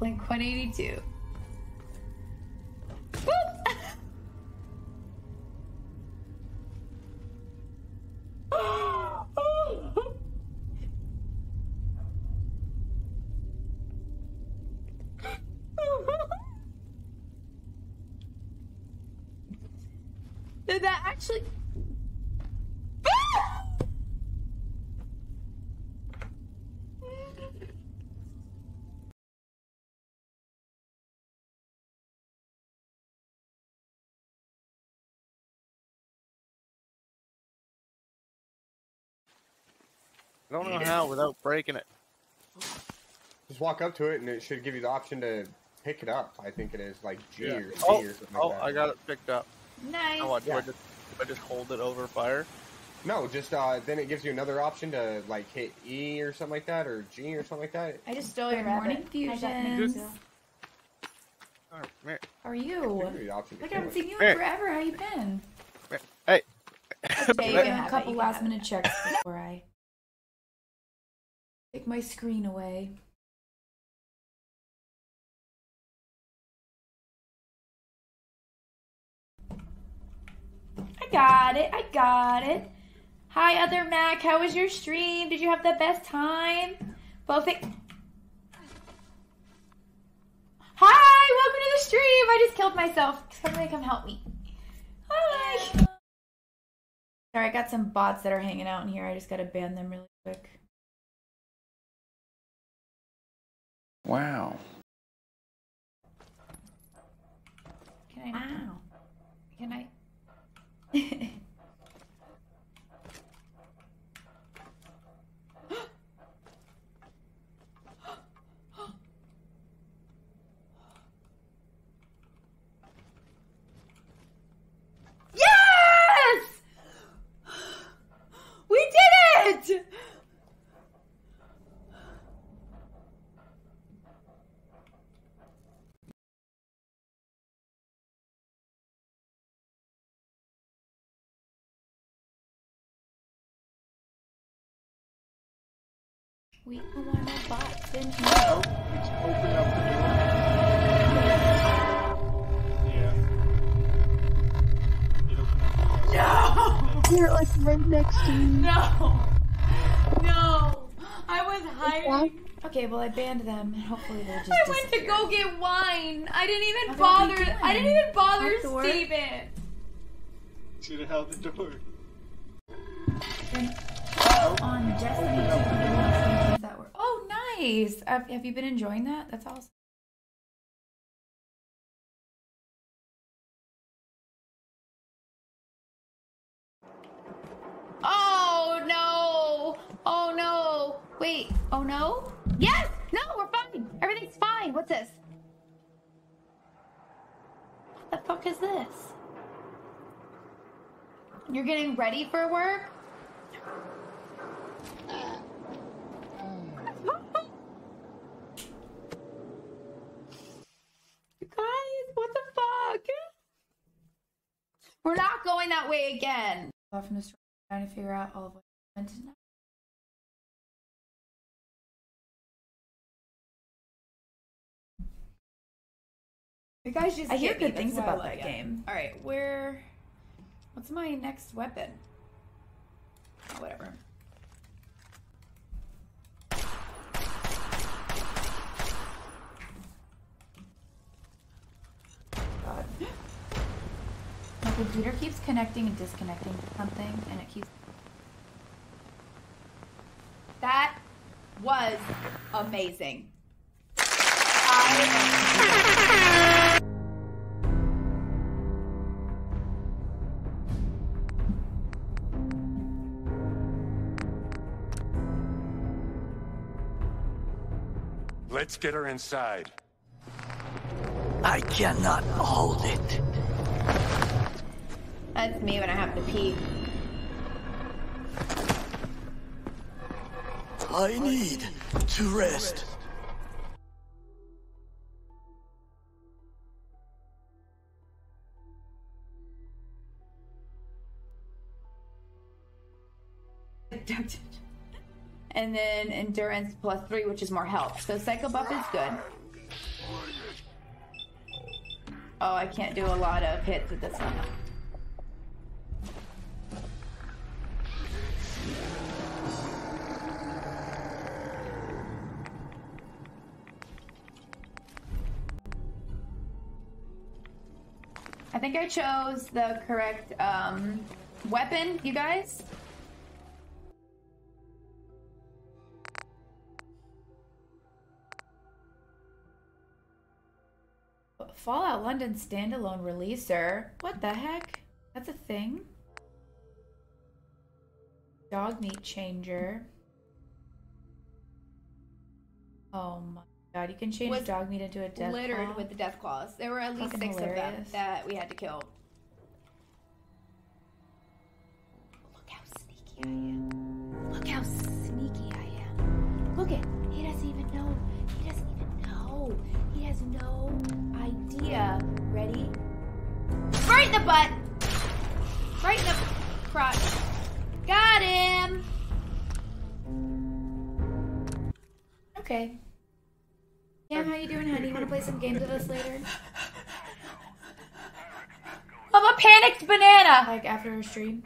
Blink 182. Did that actually? I don't know how without breaking it. Just walk up to it and it should give you the option to pick it up. I think it is like G Yeah. or C Oh, or something oh, like that. I got it picked up. Nice. Now what? Do I just do I just hold it over fire? No, just uh, then it gives you another option to like hit E or something like that or G or something like that. I just stole your morning, rabbit. Fusions. Oh, man. How are you? gives you the option to Like I kill haven't seen you in forever. How you been? Hey. Taking can a have it, couple last minute checks before I take my screen away. I got it. I got it. Hi, other Mac. How was your stream? Did you have the best time? Both. Hi, welcome to the stream. I just killed myself. Somebody come help me. Hi. Sorry, I got some bots that are hanging out in here. I just gotta ban them really quick. Wow. Can I? Ow. Can I? Yes! We did it! We don't want no bots in here. Oh, it's open up the door. Yeah. It opened up the door. No! You're like right next to me. No! No! I was hiding. Okay, well I banned them and hopefully they'll just I went to go get wine. I didn't even What bother. I didn't even bother Lock the door? Steven. Should have held the door. And on Destiny nice. Have, have you been enjoying that? That's awesome. Oh no! Oh no! Wait. Oh no? Yes! No, we're fine. Everything's fine. What's this? What the fuck is this? You're getting ready for work? You guys, what the fuck? We're not going that way again. Off from the trying to figure out all of what went tonight. You guys just I hear get good things about that ya. game. All right, where? What's my next weapon? Oh, whatever. Computer keeps connecting and disconnecting something, and it keeps. That was amazing. I Let's get her inside. I cannot hold it. That's me when I have to pee. I need to rest. And then endurance plus three, which is more health. So psycho buff is good. Oh, I can't do a lot of hits with this one. Think I chose the correct um, weapon, you guys. Fallout London standalone releaser. What the heck? That's a thing. Dog meat changer. Oh my god, you can change dog meat into a death littered claw? with the death claws. There were at least Fucking six of them that we had to kill. Look how sneaky I am. Look how sneaky I am. Look at he doesn't even know. He doesn't even know. He has no idea. Ready? Right in the butt. Right in the crotch. Got him. Okay. Cam, how you doing, honey? You want to play some games with us later? I'm a panicked banana! Like after a stream.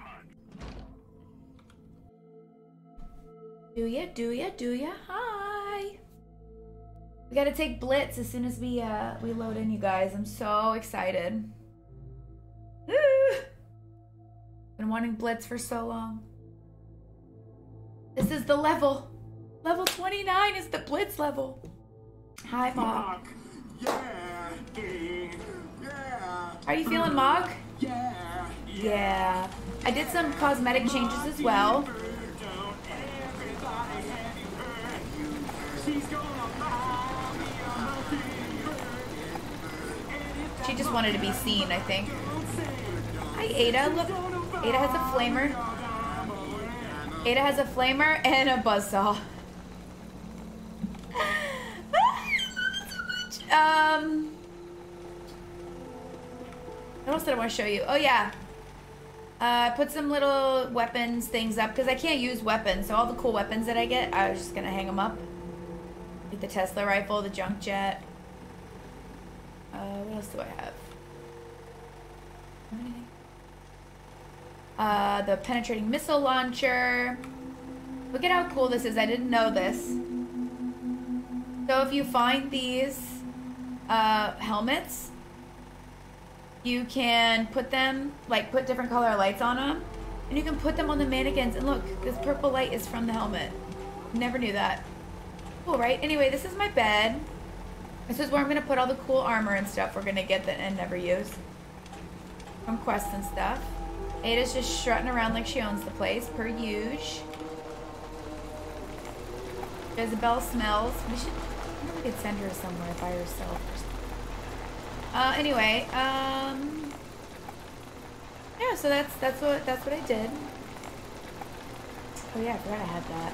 Do ya? Do ya? Do ya? Hi! We gotta take Blitz as soon as we uh we load in, you guys. I'm so excited. Woo! Been wanting Blitz for so long. This is the level. Level 29 is the Blitz level. Hi, Mog. Yeah, yeah, Are you feeling Mog? yeah. Yeah. I did some cosmetic changes as well. She just wanted to be seen, I think. Hi, Ada. Look. Ada has a flamer. Ada has a flamer and a buzzsaw. Um. What else did I want to show you? Oh, yeah. Uh, put some little weapons things up because I can't use weapons. So all the cool weapons that I get, I was just gonna hang them up. Like the Tesla rifle, the junk jet. Uh, what else do I have? Uh, the penetrating missile launcher. Look at how cool this is. I didn't know this. So if you find these uh, helmets, you can put them, like put different color lights on them, and you can put them on the mannequins. And look, this purple light is from the helmet. Never knew that. Cool, right? Anyway, this is my bed. This is where I'm gonna put all the cool armor and stuff we're gonna get that and never use. From quests and stuff. Ada's just strutting around like she owns the place, per usual. Jezebel smells. We should. I we could send her somewhere by herself. Uh, anyway, um, yeah. So that's that's what that's what I did. Oh yeah, I forgot I had that.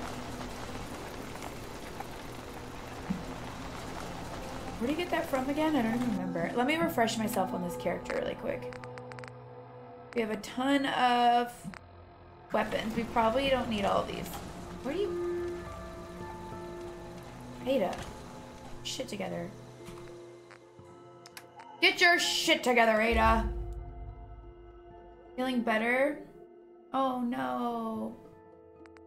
Where do you get that from again? I don't even remember. Let me refresh myself on this character really quick. We have a ton of weapons. We probably don't need all these. Where do you... Ada. Shit together. Get your shit together, Ada. Feeling better? Oh no.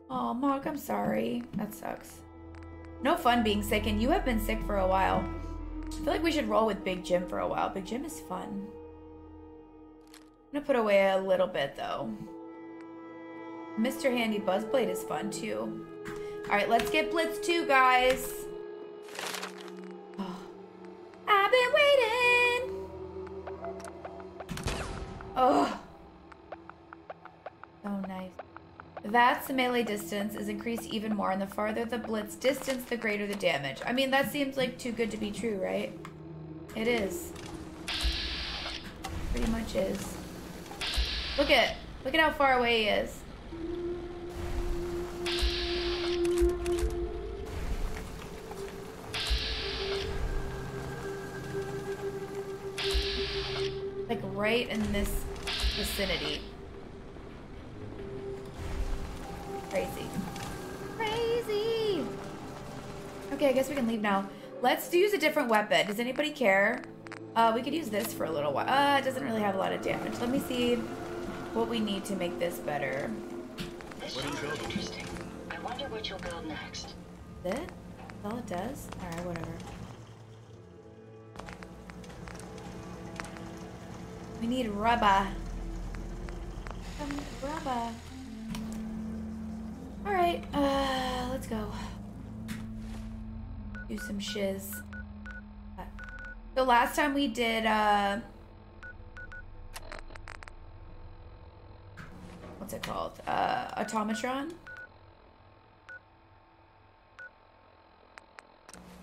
Oh, Mark, I'm sorry. That sucks. No fun being sick, and you have been sick for a while. I feel like we should roll with Big Jim for a while. Big Jim is fun. I'm gonna put away a little bit though. Mr. Handy Buzzblade is fun too. Alright, let's get Blitz 2, guys. Oh. I've been waiting. Oh. So nice. That's the melee distance is increased even more, and the farther the blitz distance, the greater the damage. I mean, that seems like too good to be true, right? It is. Pretty much is. Look at, look at how far away he is. Like right in this vicinity. Crazy. Crazy! Okay, I guess we can leave now. Let's use a different weapon. Does anybody care? Uh, we could use this for a little while. Uh, it doesn't really have a lot of damage. Let me see what we need to make this better. This should be interesting. I wonder what you'll build next. It? That's all it does? Alright, whatever. We need rubber. Some rubber. Alright, uh, let's go. Do some shiz. The last time we did, uh... What's it called? Uh, Automatron?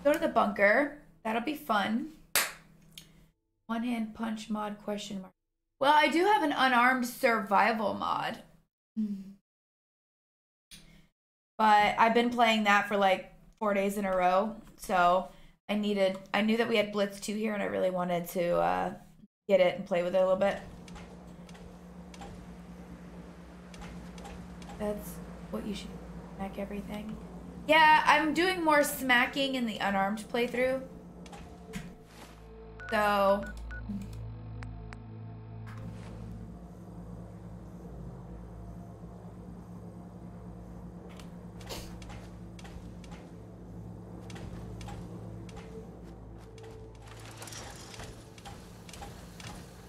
Go to the bunker. That'll be fun. One hand punch mod question mark. Well, I do have an unarmed survival mod. But I've been playing that for like four days in a row. So I needed, I knew that we had Blitz 2 here and I really wanted to uh, get it and play with it a little bit. That's what you should smack everything. Yeah, I'm doing more smacking in the unarmed playthrough. So.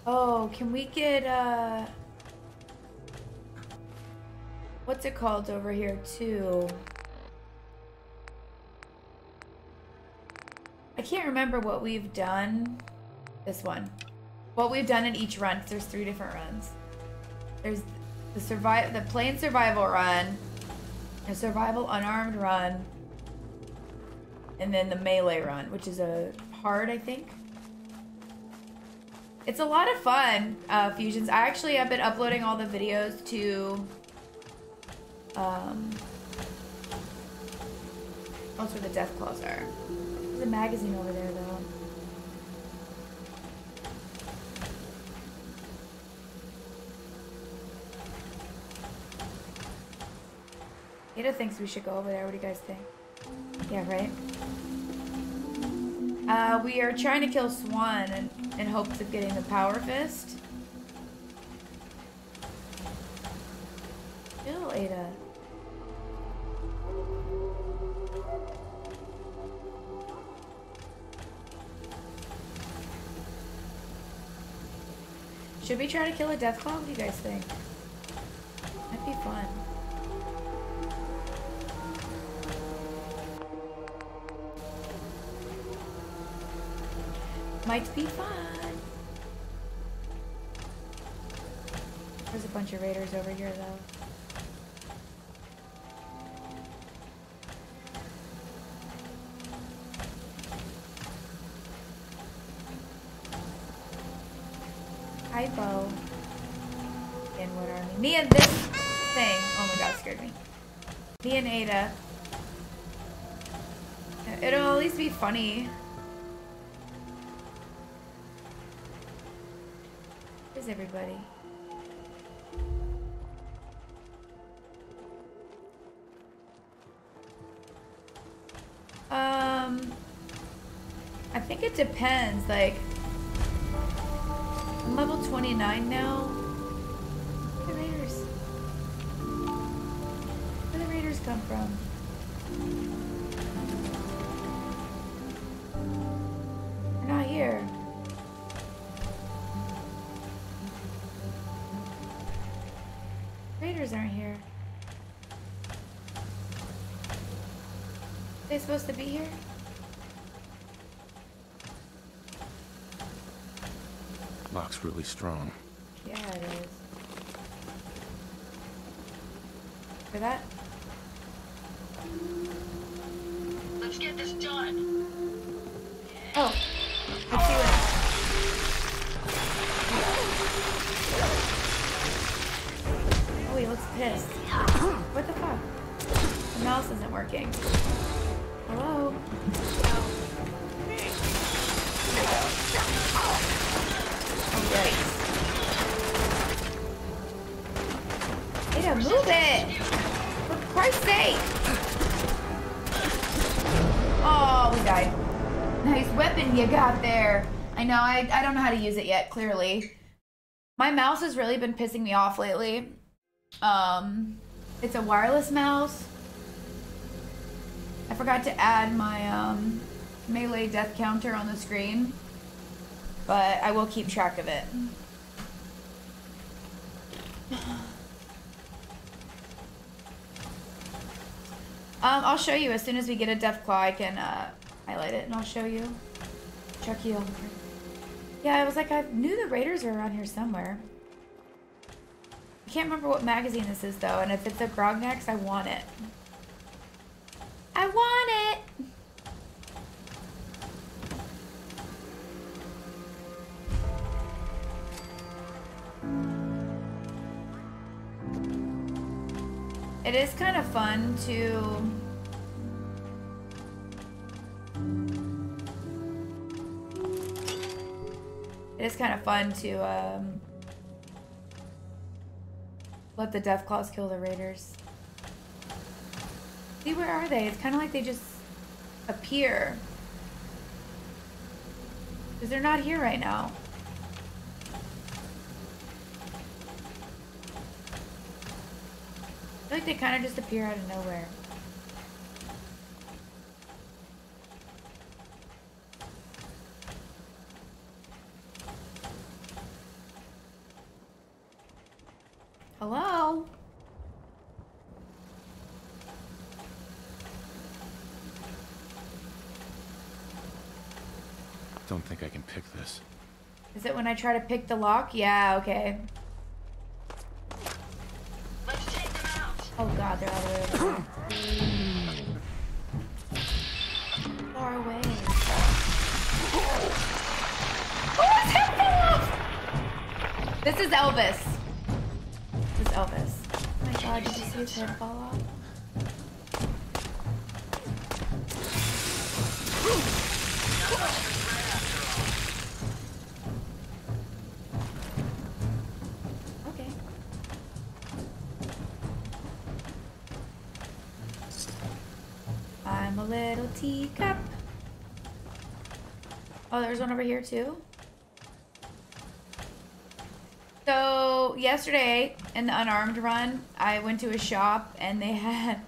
Oh, can we get, uh... What's it called over here, too? I can't remember what we've done. This one. What we've done in each run. there's three different runs. There's the survive, the plane survival run, a survival unarmed run, and then the melee run, which is a hard, I think. It's a lot of fun, uh, Fusions. I actually have been uploading all the videos to, um, that's where the death claws are. There's a magazine over there, though. Ada thinks we should go over there. What do you guys think? Yeah, right? Uh, we are trying to kill Swan in, in hopes of getting the Power Fist. Chill, Ada. Should we try to kill a Deathclaw? What do you guys think? That'd be fun. Might be fun. There's a bunch of raiders over here, though. Hi, Bo. And what army? Me and this thing. Oh my god, scared me. Me and Ada. It'll at least be funny. Where's everybody? Um, I think it depends. Like, I'm level 29 now. The raiders? Where the raiders come from? Supposed to be here? Lock's really strong. Clearly. My mouse has really been pissing me off lately. Um, it's a wireless mouse. I forgot to add my um, melee death counter on the screen, but I will keep track of it. Um, I'll show you as soon as we get a death claw. I can uh, highlight it and I'll show you. Chucky over. Yeah, I was like, I knew the Raiders were around here somewhere. I can't remember what magazine this is though, and if it's a Grognak's, I want it. I want it! It is kind of fun to It is kind of fun to um, let the Deathclaws kill the Raiders. See, where are they? It's kind of like they just appear. Because they're not here right now. I feel like they kind of just appear out of nowhere. Don't think I can pick this. Is it when I try to pick the lock? Yeah, okay. Oh god, they're all the way over there. Far away. Oh, his head fell off! This is Elvis. This is Elvis. Oh my god, did you see his head fall off? There's one over here too. So yesterday in the unarmed run, I went to a shop and they had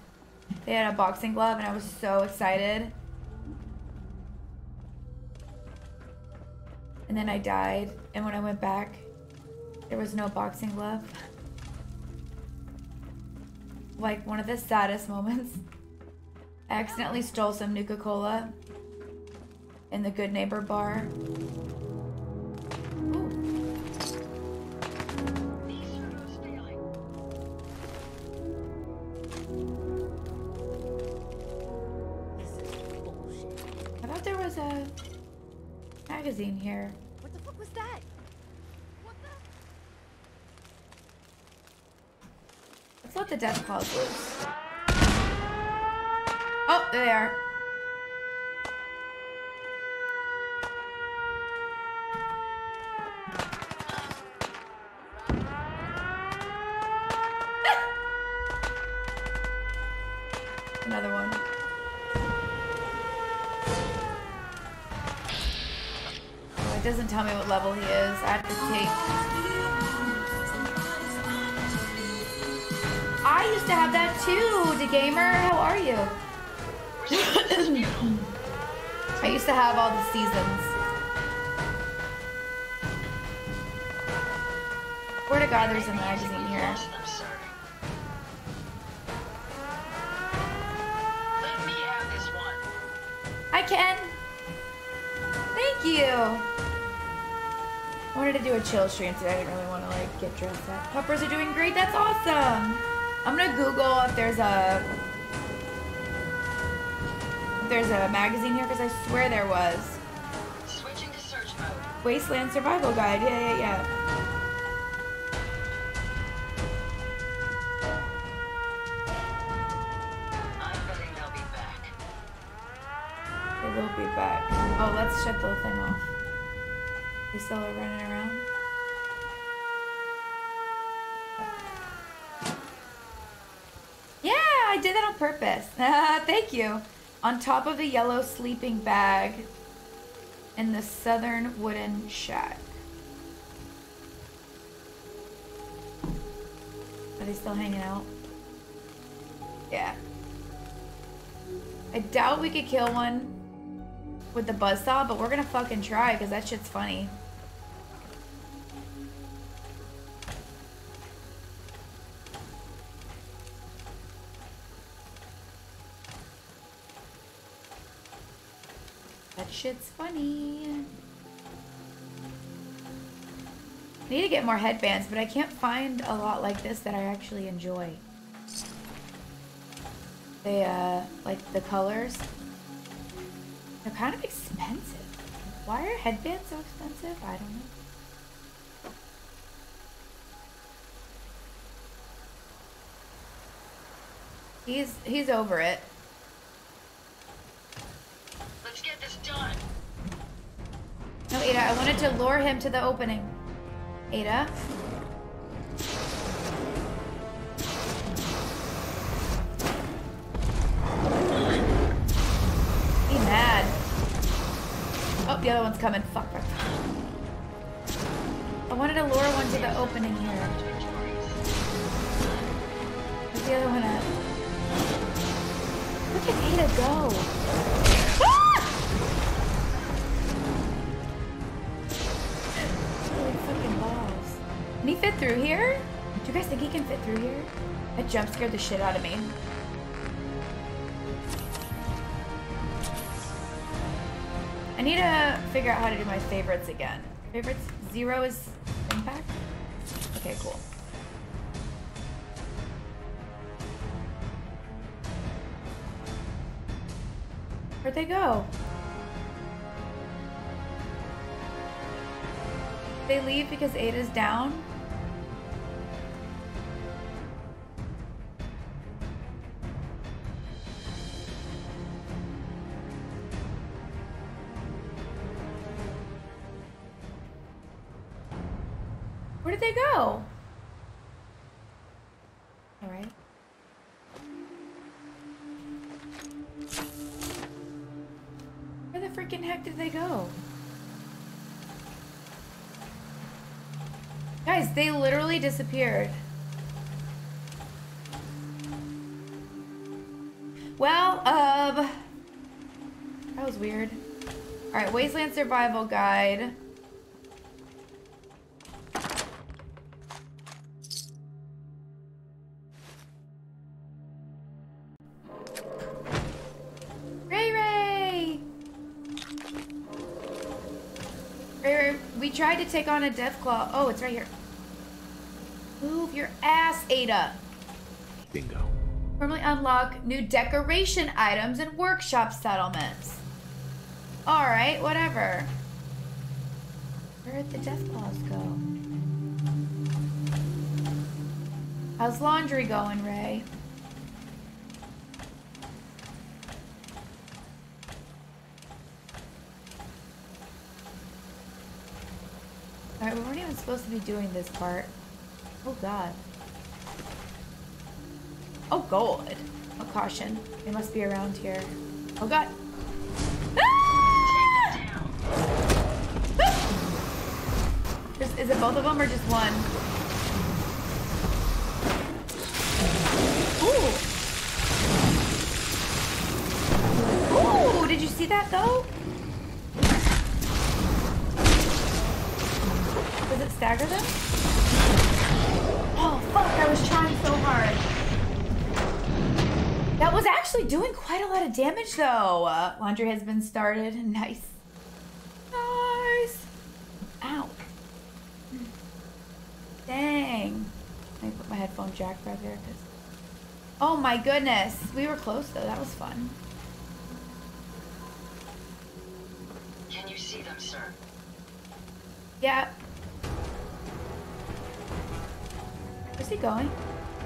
they had a boxing glove and I was so excited. And then I died and when I went back, there was no boxing glove. Like one of the saddest moments. I accidentally stole some Nuka Cola in the Goodneighbor bar. Ooh. These photos failing. I thought there was a magazine here. What the fuck was that? What the? Let's let the death claws loose. Oh, there they are. Another one. Oh, it doesn't tell me what level he is. I have to take. I used to have that too, the gamer. How are you? I used to have all the seasons. Swear to God, there's a magazine here. To do a chill stream today. I didn't really want to like get dressed up. Peppers are doing great. That's awesome. I'm gonna Google if there's a if there's a magazine here because I swear there was. Switching to search mode. Wasteland Survival Guide. Yeah, yeah, yeah. I'm betting they'll be back. They will be back. Oh, let's shut the thing off. Still running around. Yeah, I did that on purpose. Thank you. On top of the yellow sleeping bag. in the southern wooden shack. Are they still hanging out? Yeah. I doubt we could kill one with the buzzsaw, but we're gonna fucking try because that shit's funny. Shit's funny. I need to get more headbands, but I can't find a lot like this that I actually enjoy. They, uh, like the colors. They're kind of expensive. Why are headbands so expensive? I don't know. He's, he's over it. Ada, I wanted to lure him to the opening. Ada? Be mad. Oh, the other one's coming. Fuck, fuck. I wanted to lure one to the opening here. Where's the other one at? Look at Ada go. Can he fit through here? Do you guys think he can fit through here? That jump scared the shit out of me. I need to figure out how to do my favorites again. Favorites? Zero is impact? Okay, cool. Where'd they go? They leave because Ada's down? Disappeared. Well, um, that was weird. All right, Wasteland Survival Guide. Ray Ray! Ray Ray, we tried to take on a Deathclaw. Oh, it's right here. Move your ass, Ada. Bingo. Normally unlock new decoration items and workshop settlements. Alright, whatever. Where did the Deathclaws go? How's laundry going, Ray? Alright, we weren't even supposed to be doing this part. Oh god. Oh god. Oh caution. They must be around here. Oh god. Ah! Just, is it both of them or just one? Ooh. Ooh, did you see that though? Does it stagger them? Actually doing quite a lot of damage though. Uh, laundry has been started. Nice. Nice. Ow. Dang. Let me put my headphone jack right there. Cause... Oh my goodness. We were close though. That was fun. Can you see them, sir? Yeah. Where's he going?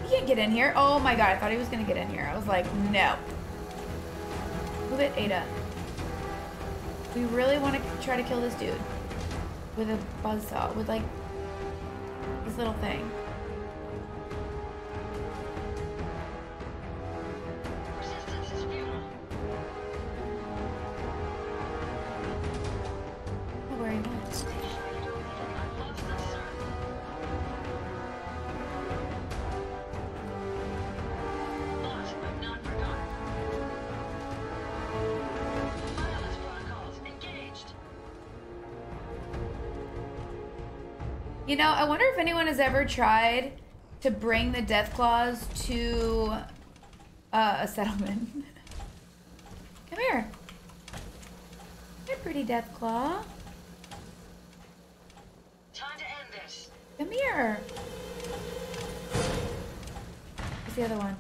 Can't get in here. Oh my god, I thought he was gonna get in here. I was like, no. Move it, Ada. We really want to try to kill this dude. With a buzzsaw. With like, this little thing. Know, I wonder if anyone has ever tried to bring the death claws to uh, a settlement. Come here. Here, pretty death claw. Time to end this. Come here. Where's the other one?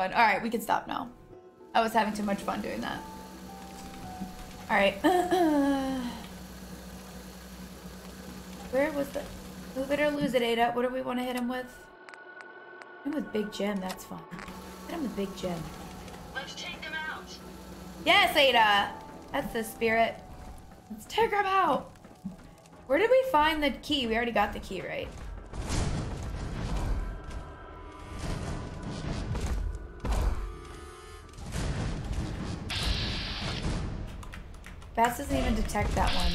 Fun. All right, we can stop now. I was having too much fun doing that. All right. Where was the move it or lose it, Ada? What do we want to hit him with? Hit him with Big Jim. That's fun. Hit him with Big Jim. Let's take them out. Yes, Ada. That's the spirit. Let's take him out. Where did we find the key? We already got the key, right? Bass doesn't even detect that one.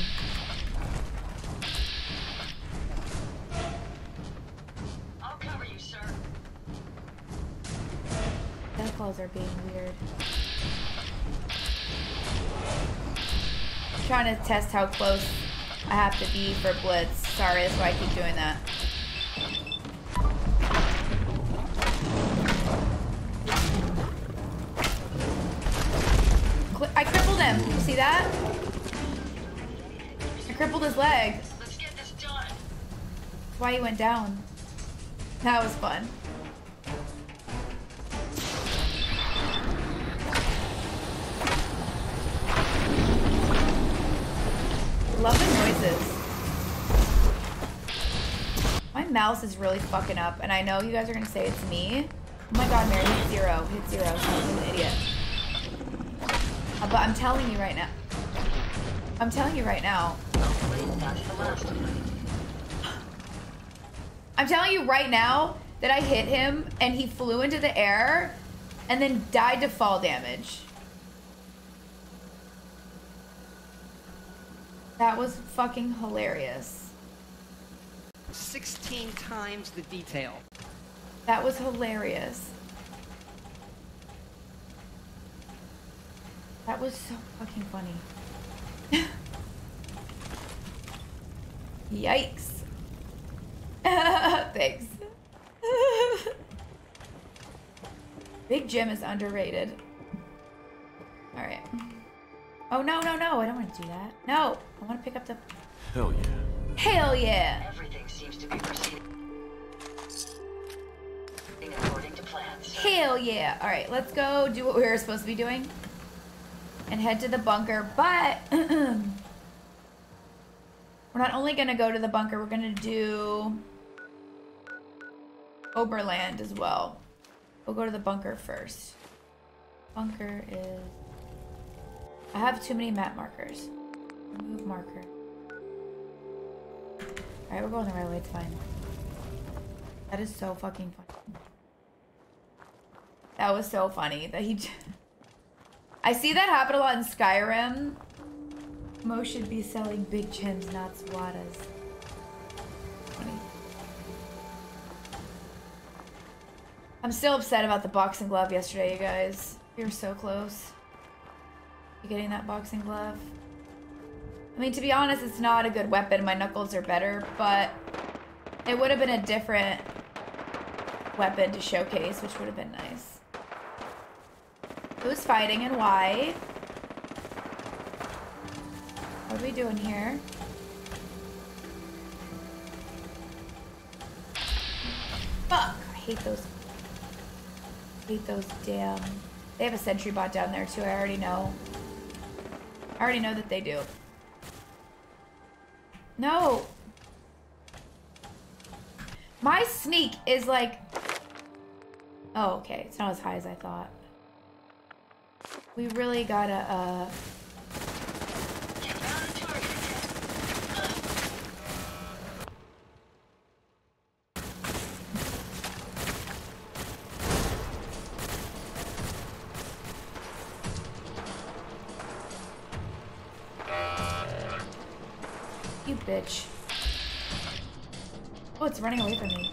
I'll cover you, sir. Death claws are being weird. trying to test how close I have to be for Blitz. Sorry, that's why I keep doing that. Crippled his leg. Let's get this done. That's why he went down. That was fun. Love the noises. My mouse is really fucking up, and I know you guys are gonna say it's me. Oh my god, Mary, hit zero. Hit zero. I'm an idiot. Uh, But I'm telling you right now. I'm telling you right now. That's the last. I'm telling you right now that I hit him and he flew into the air and then died to fall damage. That was fucking hilarious. 16 times the detail. That was hilarious. That was so fucking funny. Yikes. Thanks. Big Jim is underrated. Alright. Oh, no, no, no. I don't want to do that. No. I want to pick up the... Hell yeah. Hell yeah. Everything seems to be proceeding according to plans. Hell yeah. All right, let's go do what we were supposed to be doing and head to the bunker. But we're not only going to go to the bunker, we're going to do Oberland as well. We'll go to the bunker first. Bunker is. I have too many map markers. Remove marker. Alright, we're going the right way, it's fine. That is so fucking funny. That was so funny that he. I see that happen a lot in Skyrim. Moe should be selling Big Jims, not. Funny. I'm still upset about the boxing glove yesterday, you guys. We were so close. to getting that boxing glove. I mean, to be honest, it's not a good weapon. My knuckles are better, but it would have been a different weapon to showcase, which would have been nice. Who's fighting and why? What are we doing here? Fuck! I hate those. I hate those damn. They have a sentry bot down there too. I already know. I already know that they do. No! My sneak is like... Oh, okay. It's not as high as I thought. We really gotta, uh... running away from me.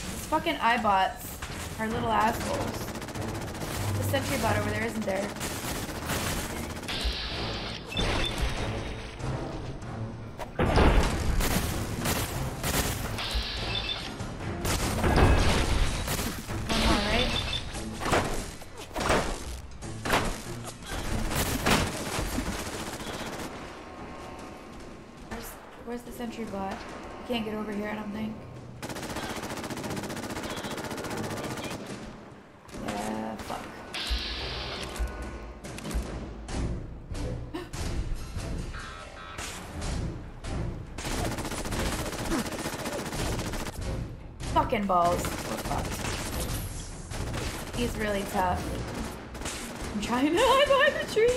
These fucking eyebots are little assholes. The sentry bot over there, isn't there? Fucking balls. He's really tough. I'm trying to hide behind the tree.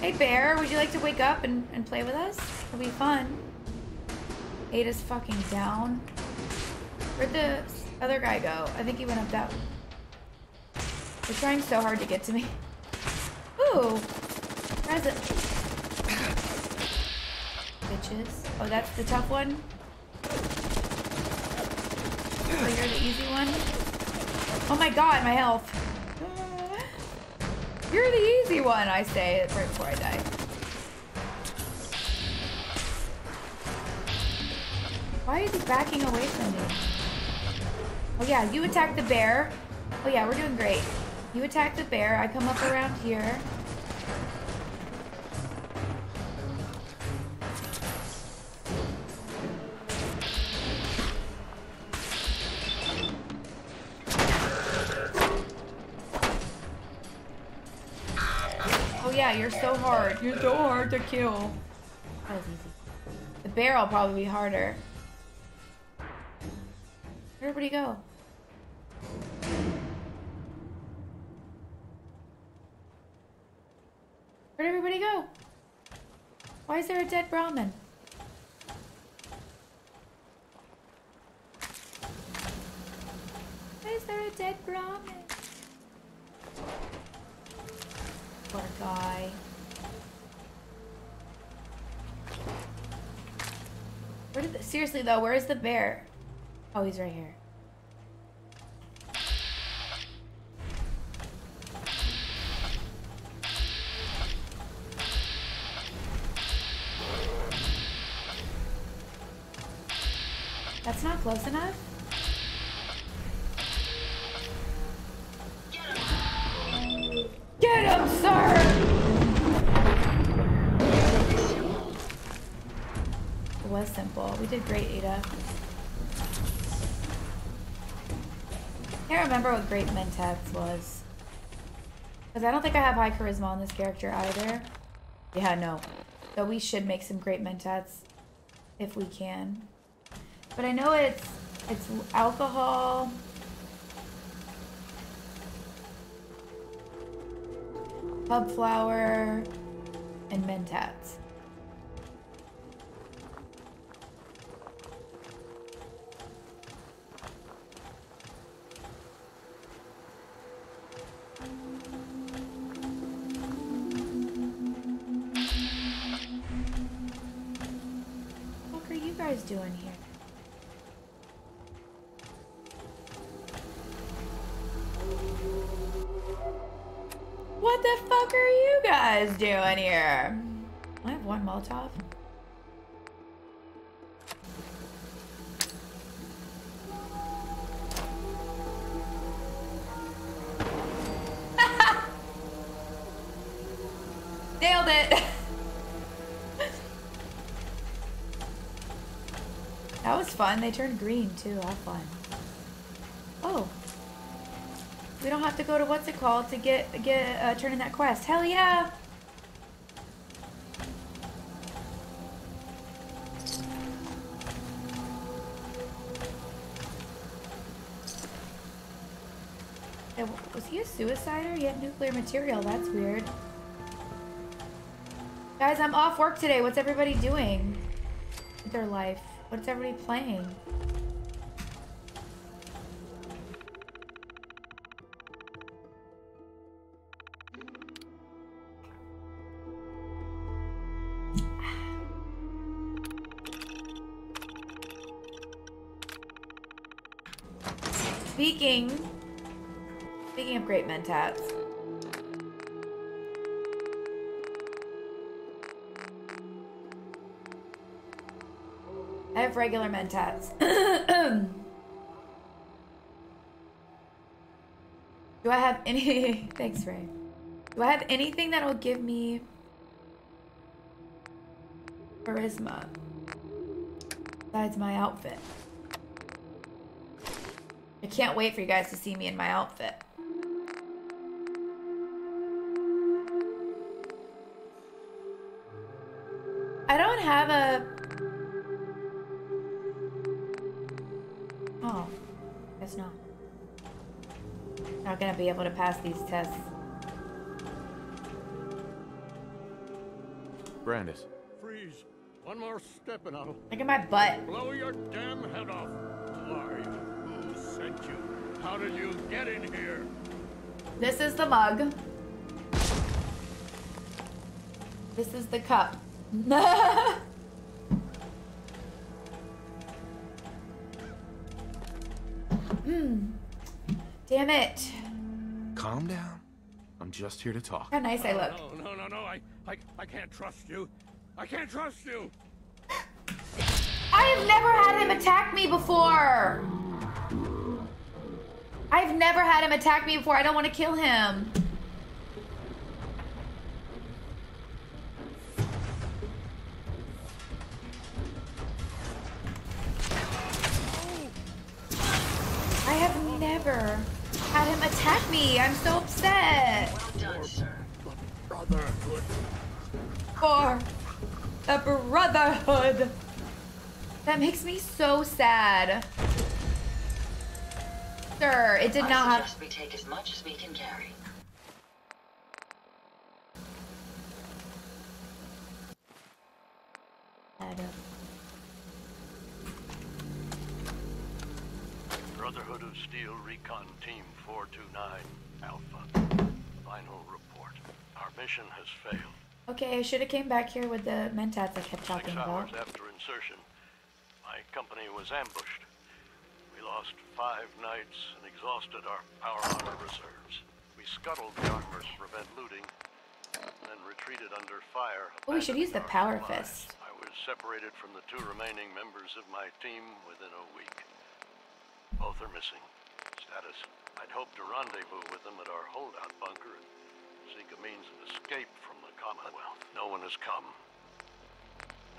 Hey Bear, would you like to wake up and, and play with us? It'll be fun. Ada's fucking down. Where'd the other guy go? I think he went up that They're trying so hard to get to me. Ooh! Present. Bitches. Oh, that's the tough one? Oh, the easy one? Oh my god, my health. You're the easy one, I say right before I die. Why is he backing away from me? Oh yeah, you attack the bear. Oh yeah, we're doing great. You attack the bear, I come up around here. You're so hard. You're so hard to kill. That was easy. The bear will probably be harder. Where'd everybody go? Where'd everybody go? Why is there a dead Brahmin? Why is there a dead Brahmin? Poor guy. Where did the, seriously though, where is the bear? Oh, he's right here. Was. Because I don't think I have high charisma on this character either. Yeah, no. So we should make some great Mentats if we can. But I know it's it's alcohol. Pub flower and mentats. Fun. They turn green too. How fun. Oh. We don't have to go to what's it called to get get uh, turn in that quest. Hell yeah! Was he a suicider? He had nuclear material. That's weird. Guys, I'm off work today. What's everybody doing their life? What's everybody playing? Speaking, speaking of great mentats, regular mentats. Do I have any? Thanks, Ray. Do I have anything that'll give me charisma besides my outfit? I can't wait for you guys to see me in my outfit. I don't have a. guess not. Not gonna be able to pass these tests. Brandis, Freeze. One more step and I'll Look at my butt. blow your damn head off. Who are you? Who sent you? How did you get in here? This is the mug. This is the cup. Damn it. calm down. I'm just here to talk. How nice I look. No, no, no, no. I, I, I can't trust you. I can't trust you. I have never had him attack me before. I've never had him attack me before. I don't want to kill him. That makes me so sad. Sir, it did I not have. we take as much as we can carry. Brotherhood of Steel Recon Team 429 Alpha. Final report. Our mission has failed. Okay, I should have came back here with the mentats I kept Six talking hours about. after insertion, my company was ambushed. We lost five knights and exhausted our power armor reserves. We scuttled the armors to prevent looting, then retreated under fire. Oh, we should use the power fist. I was separated from the two remaining members of my team within a week. Both are missing. Status. I'd hoped to rendezvous with them at our holdout bunker and seek a means of escape from the Commonwealth. No one has come.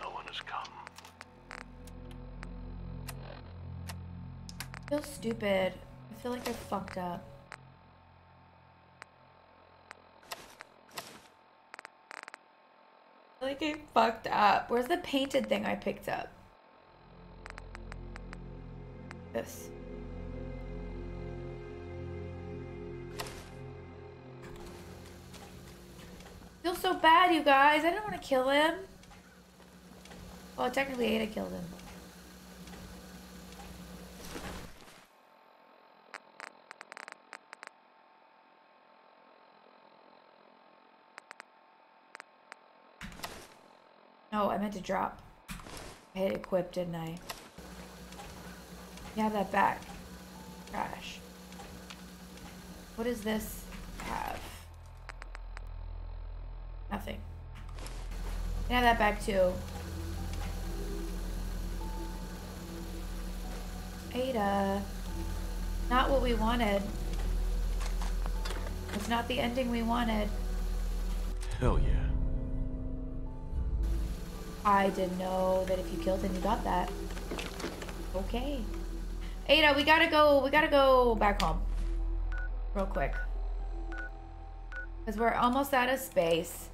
No one has come. Feel stupid. I feel like I fucked up. I like I fucked up. Where's the painted thing I picked up? This. feel so bad, you guys. I didn't want to kill him. Well, technically, Ada killed him. No, I meant to drop. I hit equip, didn't I? You have that back. Trash. What does this have? Nothing. You have that back too. Ada. Not what we wanted. It's not the ending we wanted. Hell yeah. I didn't know that if you killed him, you got that. Okay. Ada, we gotta go. We gotta go back home. Real quick. Because we're almost out of space.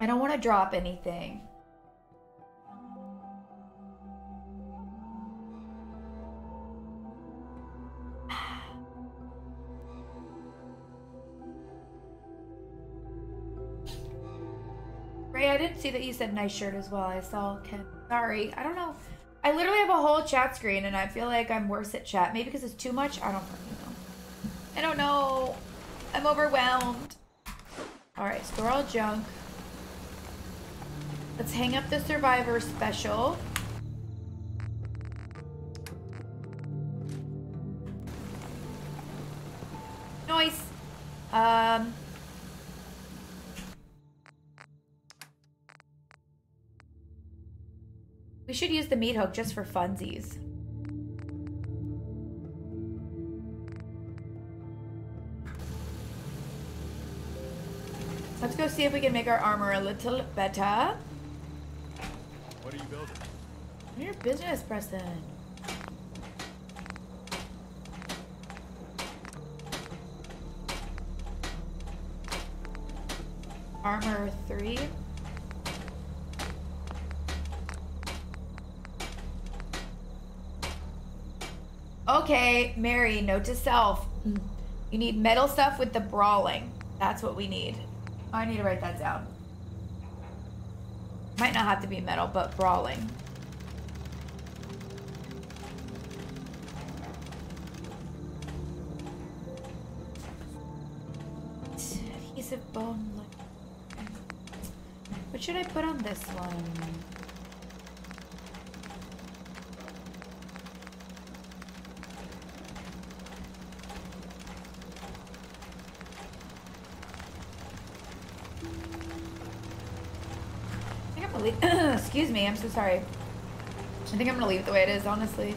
I don't want to drop anything. See that you said nice shirt as well. I saw Ken. Sorry. I don't know. I literally have a whole chat screen and I feel like I'm worse at chat. Maybe because it's too much? I don't know. I don't know. I'm overwhelmed. Alright, store all junk. Let's hang up the Survivor special. Noise. Um... should use the meat hook just for funsies. Let's go see if we can make our armor a little better. What are you building? Your business, Preston. Armor three. Okay, Mary, note to self. You need metal stuff with the brawling. That's what we need. I need to write that down. Might not have to be metal, but brawling. Adhesive bone. What should I put on this one? Me, I'm so sorry. I think I'm gonna leave it the way it is, honestly.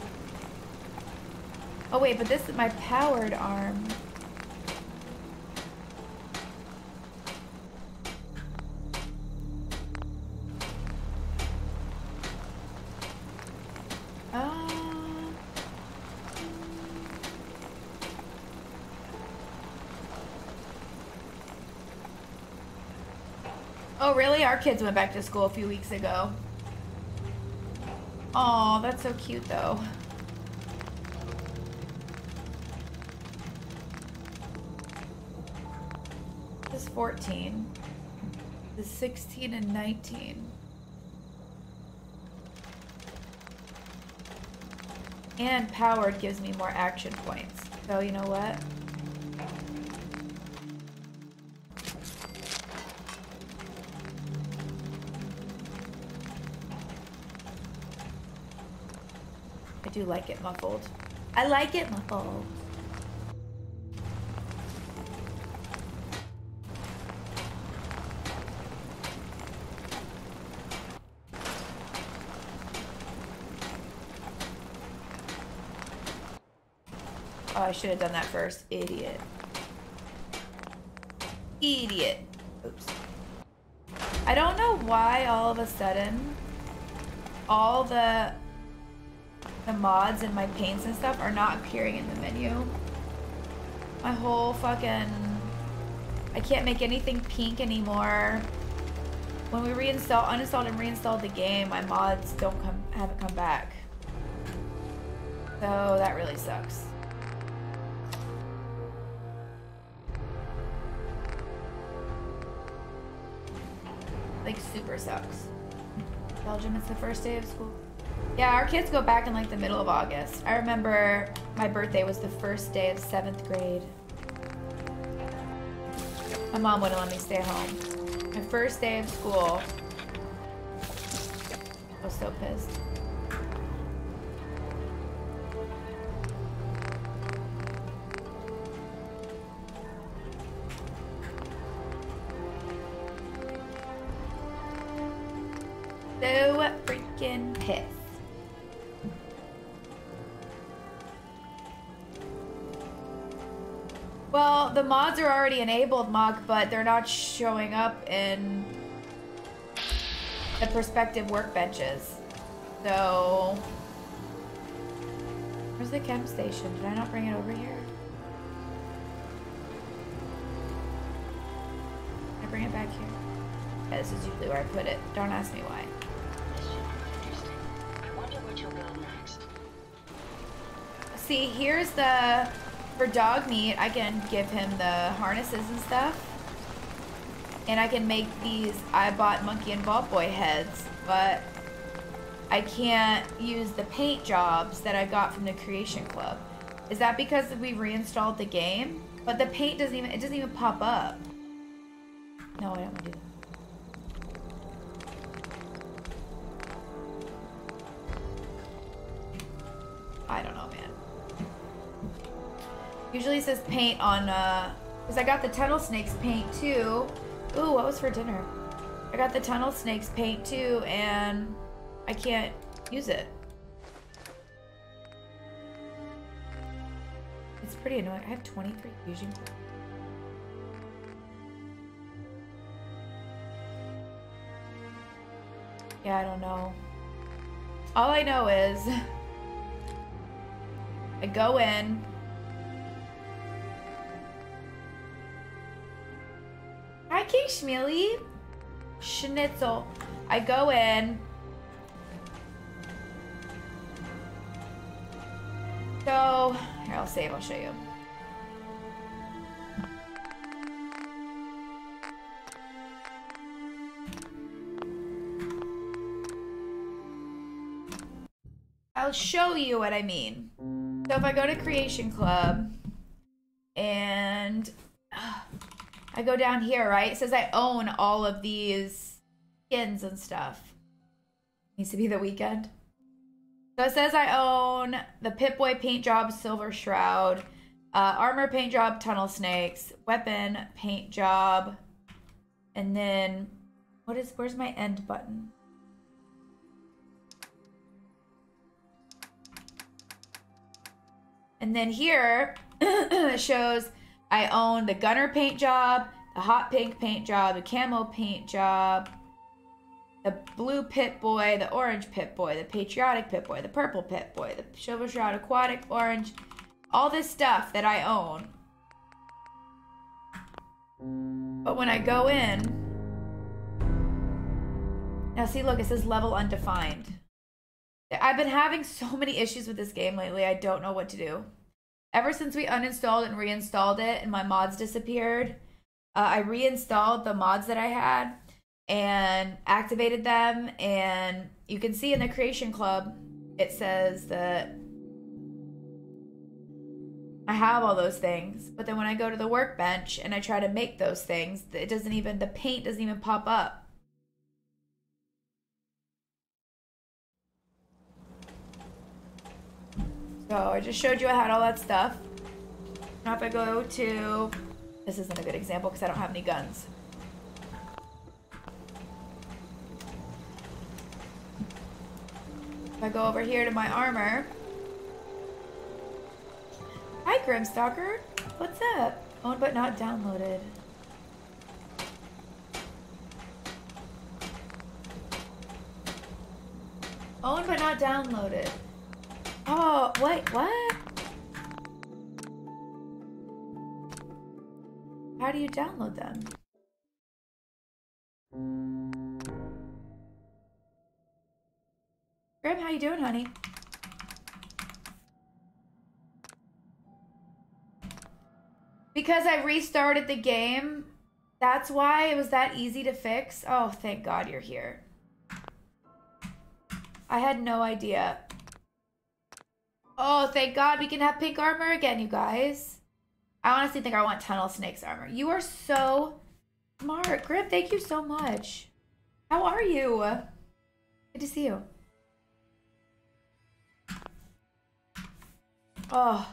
Oh wait, but this is my powered arm. Uh, Oh, really? Our kids went back to school a few weeks ago. Oh, that's so cute, though. This is 14. This is 16 and 19. And powered gives me more action points. So, you know what? Do like it muffled. I like it muffled. Oh, I should have done that first. Idiot. Idiot. Oops. I don't know why all of a sudden all the the mods and my paints and stuff are not appearing in the menu. My whole fucking I can't make anything pink anymore. When we reinstall uninstalled and reinstalled the game, my mods don't come haven't come back. So that really sucks. Like super sucks. Belgium, it's the first day of school. Yeah, our kids go back in like the middle of August. I remember my birthday was the first day of seventh grade. My mom wouldn't let me stay home. My first day of school. I was so pissed. Already enabled, Mock, but they're not showing up in the prospective workbenches. So, Where's the chem station? Did I not bring it over here? Can I bring it back here? Yeah, this is usually where I put it. Don't ask me why. This should be interesting. I wonder what you'll build next. See, here's the for dog meat. I can give him the harnesses and stuff, and I can make these. I bought monkey and ball boy heads, but I can't use the paint jobs that I got from the Creation Club. Is that because we reinstalled the game? But the paint doesn't even it doesn't even pop up. No, I don't want to do that. Usually says paint on, uh, because I got the Tunnel Snakes paint too. Ooh, what was for dinner? I got the Tunnel Snakes paint too, and I can't use it. It's pretty annoying. I have 23 fusion. Yeah, I don't know. All I know is I go in. Schmealy. Schnitzel. I go in. So, here, I'll save, I'll show you. I'll show you what I mean. So if I go to Creation Club and I go down here, right? It says I own all of these skins and stuff. Needs to be the weekend. So it says I own the Pip Boy paint job, Silver Shroud, uh, armor paint job, Tunnel Snakes, weapon paint job, and then what is where's my end button? And then here it shows I own the gunner paint job, the hot pink paint job, the camo paint job, the blue Pip Boy, the orange Pip Boy, the patriotic Pip Boy, the purple Pip Boy, the silver shroud aquatic orange, all this stuff that I own. But when I go in, now see, look, it says level undefined. I've been having so many issues with this game lately. I don't know what to do. Ever since we uninstalled and reinstalled it and my mods disappeared, uh, I reinstalled the mods that I had and activated them. And you can see in the Creation Club, it says that I have all those things. But then when I go to the workbench and I try to make those things, it doesn't even, the paint doesn't even pop up. So I just showed you I had all that stuff. Now if I go to, this isn't a good example because I don't have any guns. If I go over here to my armor. Hi Grimstalker, what's up? Owned but not downloaded. Owned but not downloaded. Oh, wait, what? How do you download them? Grim, how you doing, honey? Because I restarted the game, that's why it was that easy to fix. Oh, thank God you're here. I had no idea. Oh, thank God we can have pink armor again, you guys. I honestly think I want Tunnel Snake's armor. You are so smart. Grip, thank you so much. How are you? Good to see you. Oh,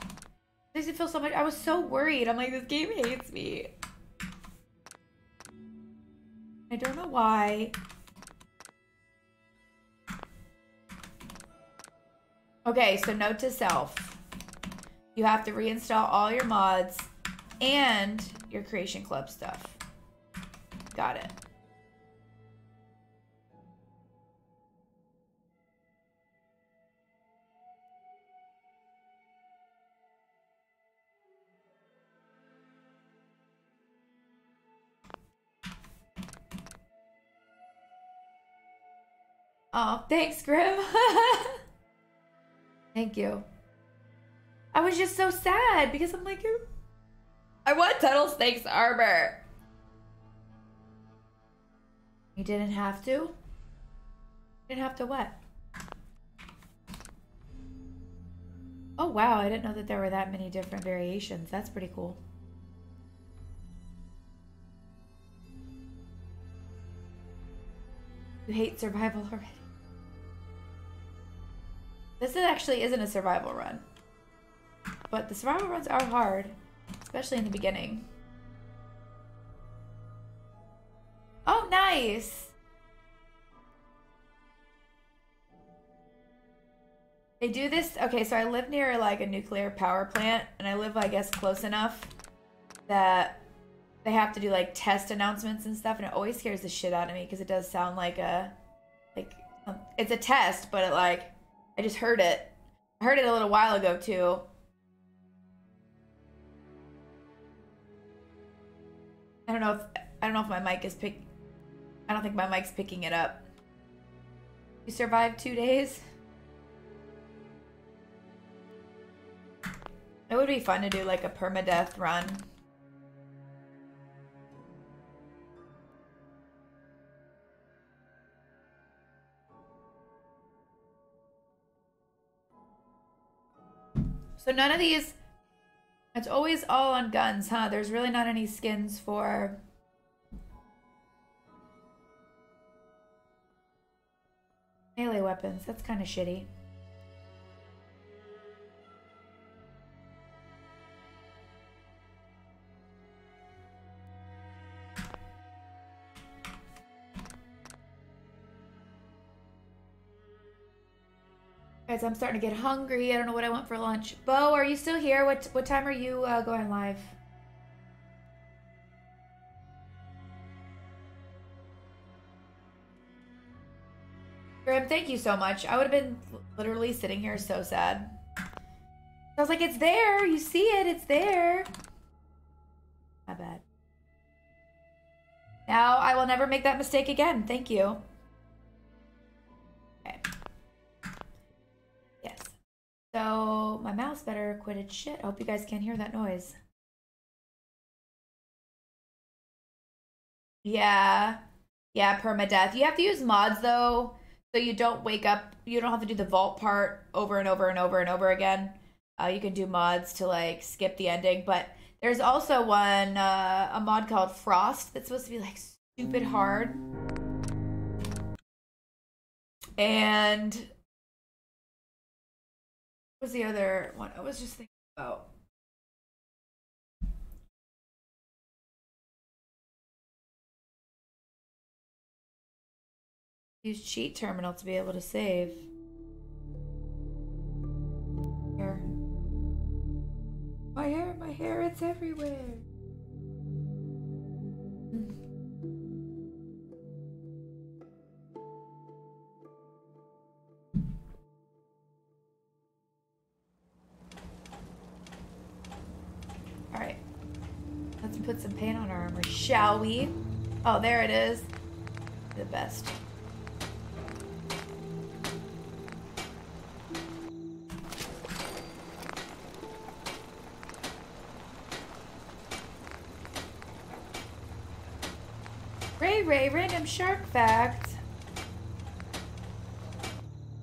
me feel so much. I was so worried. I'm like, this game hates me. I don't know why. Okay, so note to self. You have to reinstall all your mods and your Creation Club stuff. Got it. Oh, thanks, Grim. Thank you. I was just so sad because I'm like, I want Tunnel Snake's armor. You didn't have to? You didn't have to what? Oh wow, I didn't know that there were that many different variations. That's pretty cool. You hate survival already. This is actually isn't a survival run. But the survival runs are hard, especially in the beginning. Oh, nice! They do this. Okay, so I live near like a nuclear power plant, and I live, I guess, close enough that they have to do like test announcements and stuff, and it always scares the shit out of me because it does sound like a like um, it's a test, but it like I just heard it. I heard it a little while ago too. I don't know if I don't know if my mic is pick. I don't think my mic's picking it up. You survived two days. It would be fun to do like a permadeath run. So none of these, it's always all on guns, huh? There's really not any skins for melee weapons. That's kind of shitty. Guys, I'm starting to get hungry. I don't know what I want for lunch. Bo, are you still here? What what time are you uh, going live? Graham, thank you so much. I would have been literally sitting here so sad. I was like, it's there. You see it. It's there. My bad. Now I will never make that mistake again. Thank you. Okay. So my mouse better quit its shit. I hope you guys can't hear that noise. Yeah. Yeah, permadeath. You have to use mods though, so you don't wake up. You don't have to do the vault part over and over and over and over again. Uh, you can do mods to like skip the ending, but there's also one uh, a mod called Frost that's supposed to be like stupid hard. And was the other one? I was just thinking about. Use cheat terminal to be able to save. My hair, my hair, it's everywhere. Some paint on our armor, shall we? Oh, there it is. The best. Ray Ray, random shark fact.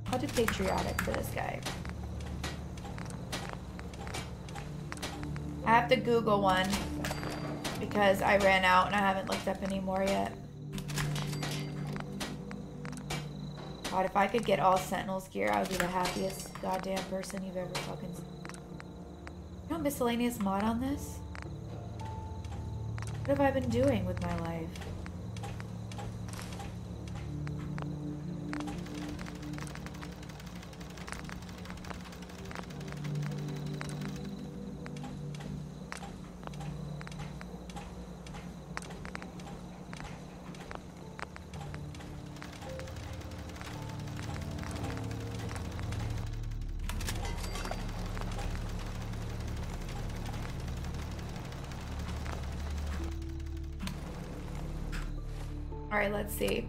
How to patriotic for this guy. I have to Google one because I ran out and I haven't looked up any more yet. God, if I could get all Sentinels gear, I would be the happiest goddamn person you've ever fucking seen. No miscellaneous mod on this? What have I been doing with my life? Let's see.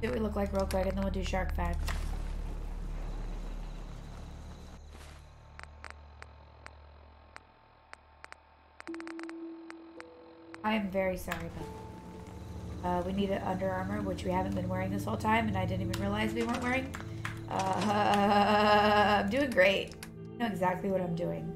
What we look like real quick, and then we'll do shark facts. I am very sorry about. Uh, we need an Under Armour, which we haven't been wearing this whole time, and I didn't even realize we weren't wearing. Uh, I'm doing great. I know exactly what I'm doing.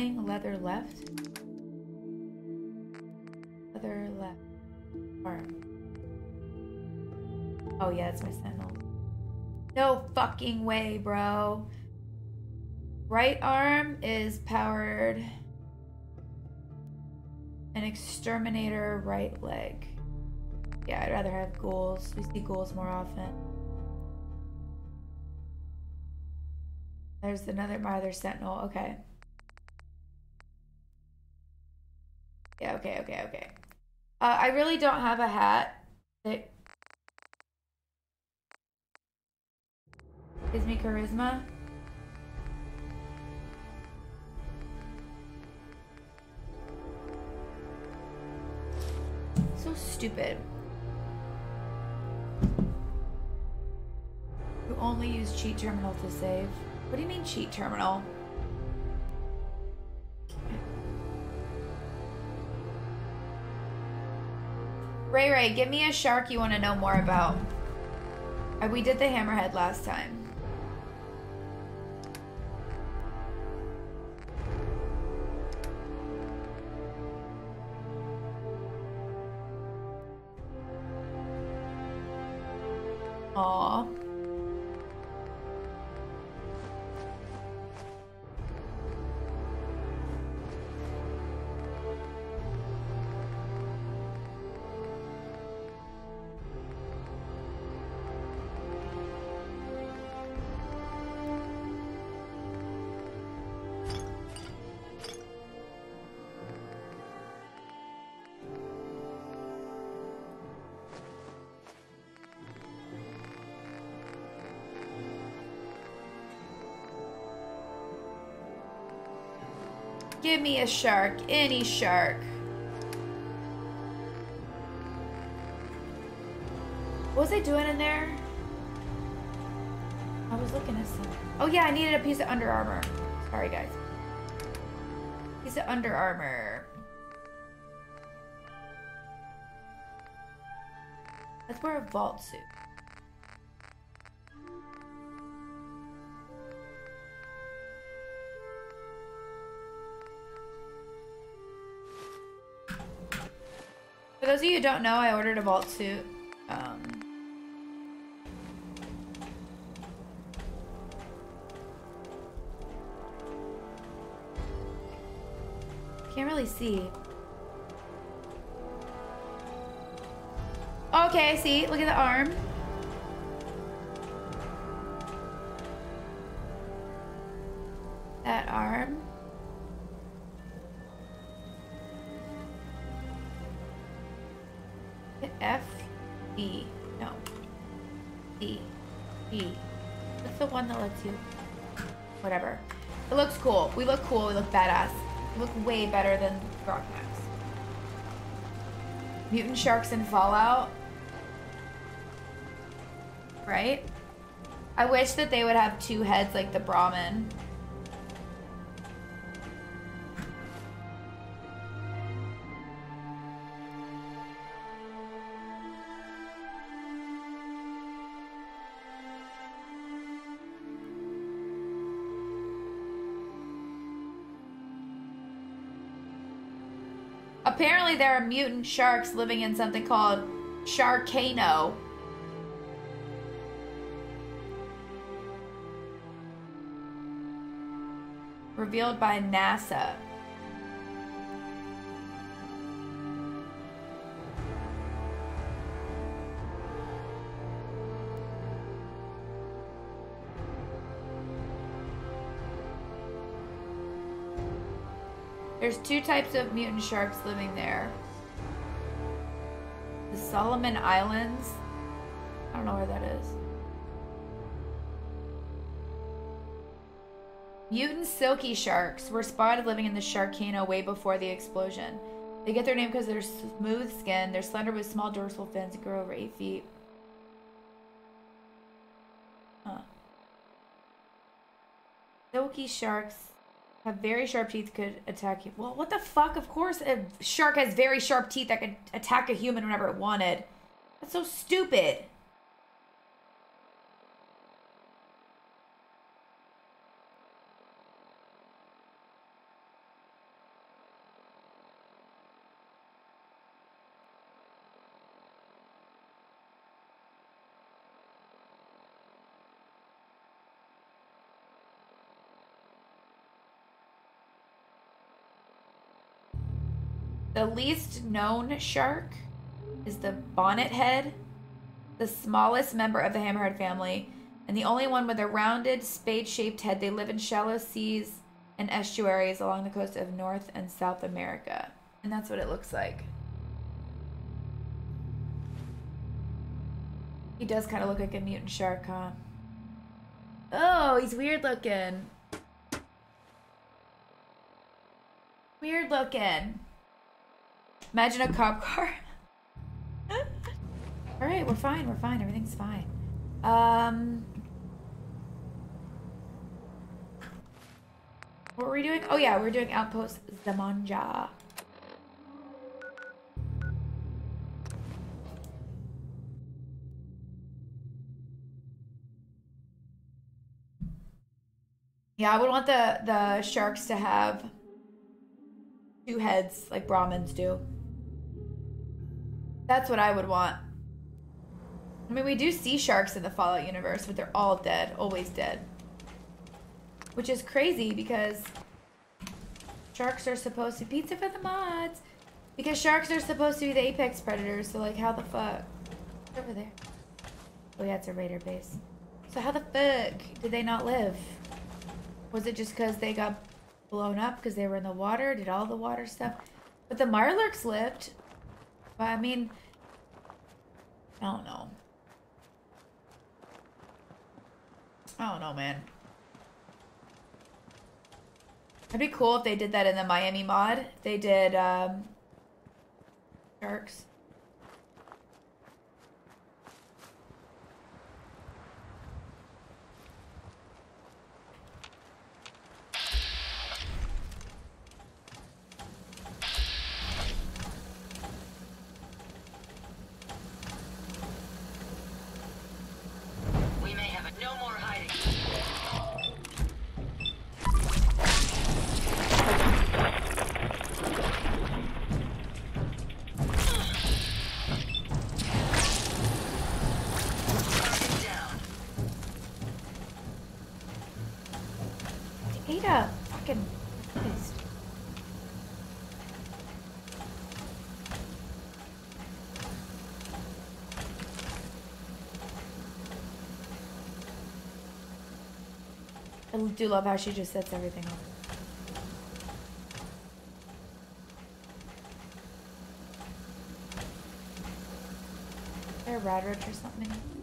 Cunning leather left. Leather left. Arm. Oh yeah, it's my sentinel. No fucking way, bro. Right arm is powered. An exterminator right leg. Yeah, I'd rather have ghouls. We see ghouls more often. There's another my other sentinel. Okay. Yeah, okay, okay, okay. Uh, I really don't have a hat that gives me charisma. So stupid. You only use cheat terminal to save. What do you mean cheat terminal? Ray Ray, give me a shark you want to know more about. Uh, We did the hammerhead last time. A shark, any shark. What was I doing in there? I was looking at something. Oh yeah, I needed a piece of Under Armour. Sorry guys. Piece of Under Armour. Let's wear a vault suit. Those of you who don't know, I ordered a vault suit. Um, can't really see. Okay, I see. Look at the arm. We look cool. We look badass. We look way better than Grog Max. Mutant sharks in Fallout. Right? I wish that they would have two heads like the Brahmin. There are mutant sharks living in something called Sharkcano. Revealed by NASA. There's two types of mutant sharks living there. The Solomon Islands I don't know where that is. Mutant silky sharks were spotted living in the Sharkcano way before the explosion. They get their name because they're smooth skin, they're slender with small dorsal fins, and grow over 8 feet. Huh. Silky sharks have very sharp teeth could attack you. Well, what the fuck? Of course a shark has very sharp teeth that could attack a human whenever it wanted. That's so stupid. The least known shark is the bonnethead, the smallest member of the hammerhead family, and the only one with a rounded, spade shaped head. They live in shallow seas and estuaries along the coast of North and South America. And that's what it looks like. He does kind of look like a mutant shark, huh? Oh, he's weird looking. Weird looking. Imagine a cop car. All right, we're fine. We're fine. Everything's fine. Um, what were we doing? Oh yeah, we're doing Outpost Zimonja. Yeah, I would want the the sharks to have two heads like Brahmins do. That's what I would want. I mean, we do see sharks in the Fallout universe, but they're all dead, always dead. Which is crazy because sharks are supposed to pizza for the mods. Because sharks are supposed to be the apex predators, so like how the fuck? Over there. Oh yeah, it's a raider base. So how the fuck did they not live? Was it just because they got blown up because they were in the water? Did all the water stuff? But the Mirelurks lived. But I mean, I don't know. I don't know, man. It'd be cool if they did that in the Miami mod. They did um, sharks. Ada, fucking pissed. I do love how she just sets everything up. Is there a rad or something?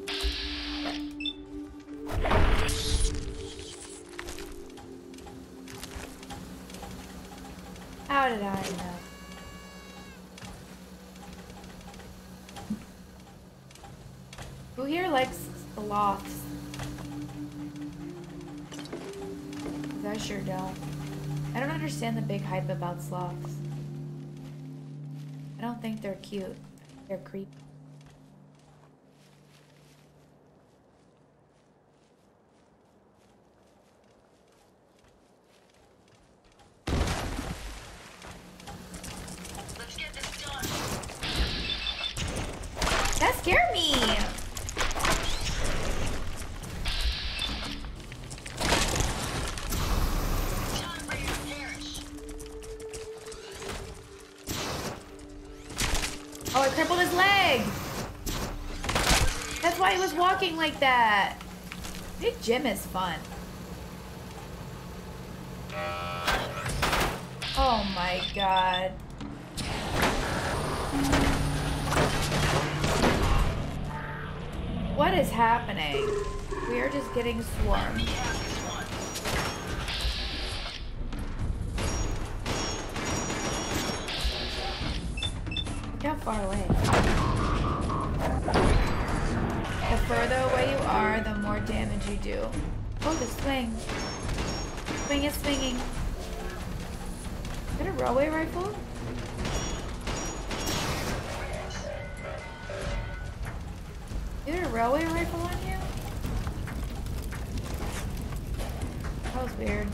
They're cute. They're creepy. Like that. Big gym is fun. Oh my god. What What is happening? We are just getting swarmed. The swing. Swing is swinging. Is that a railway rifle? Is there a railway rifle on you? That was weird.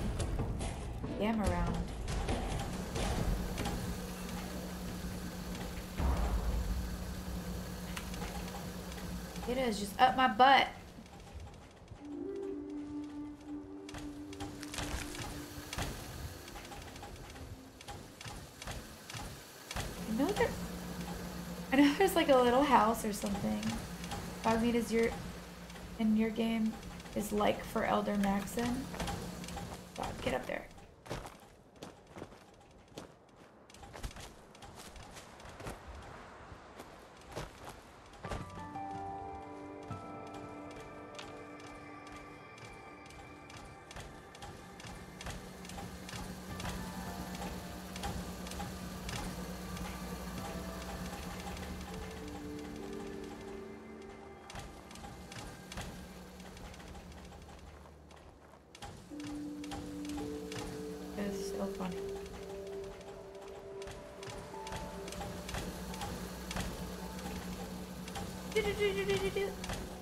Damn around. It is just up my butt. Or something. Dogmeat is your in your game is like for Elder Maxon. It's so funny. Do-do-do-do-do-do-do. All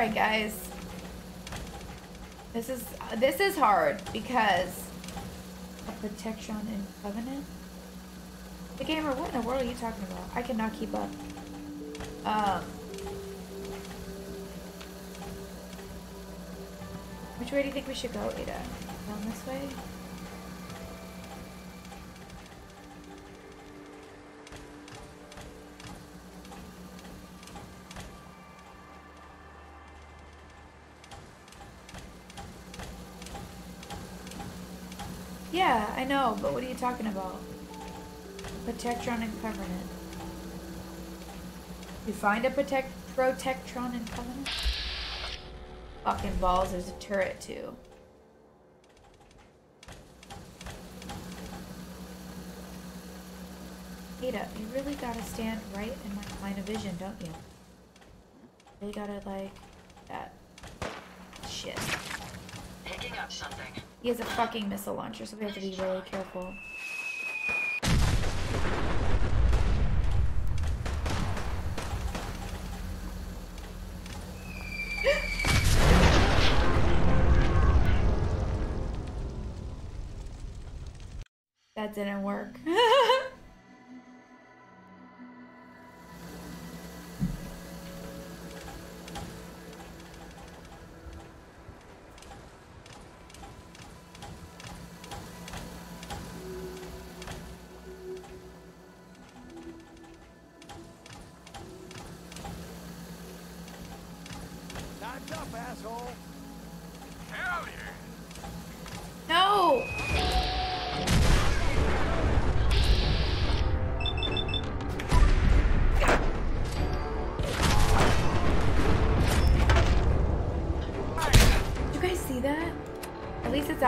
right, guys. This is this is hard because Protectron and covenant. The gamer, what in the world are you talking about? I cannot keep up. Um, which way do you think we should go, Ada? Down this way? I know, but what are you talking about? Protectron and Covenant. You find a protect Protectron and Covenant? Fucking balls, there's a turret too. Ada, you really gotta stand right in my line of vision, don't you? Really gotta like that. Shit. Picking up something. He has a fucking missile launcher, so we have to be really careful.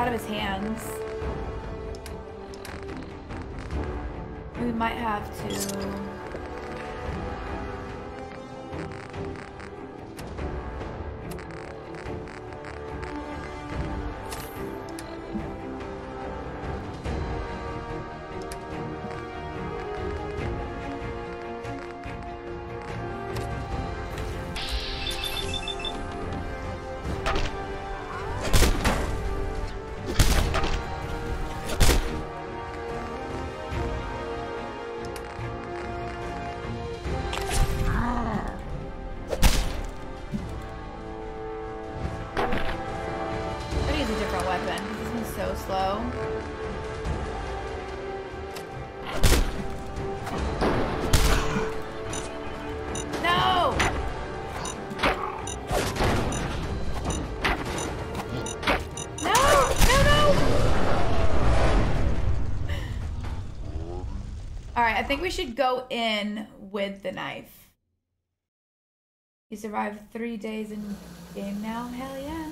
Out of his hands. We might have to. Think we should go in with the knife. You survived three days in game now? Hell yeah.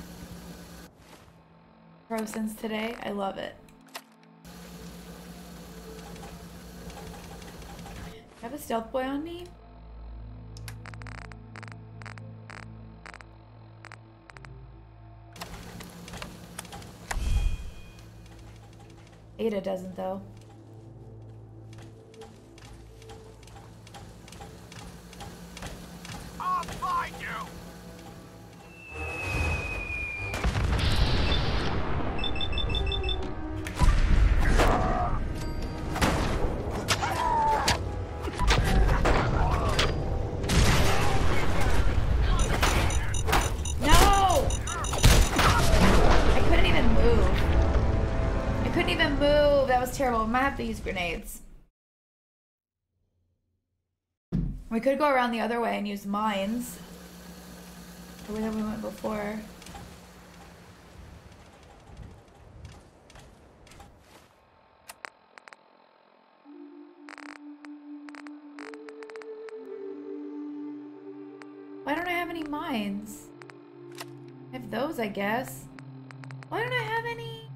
Pro since today. I love it. I have a stealth boy on me? Ada doesn't though. Might have to use grenades. We could go around the other way and use mines. The way that we went before. Why don't I have any mines? I have those, I guess. Why don't I have any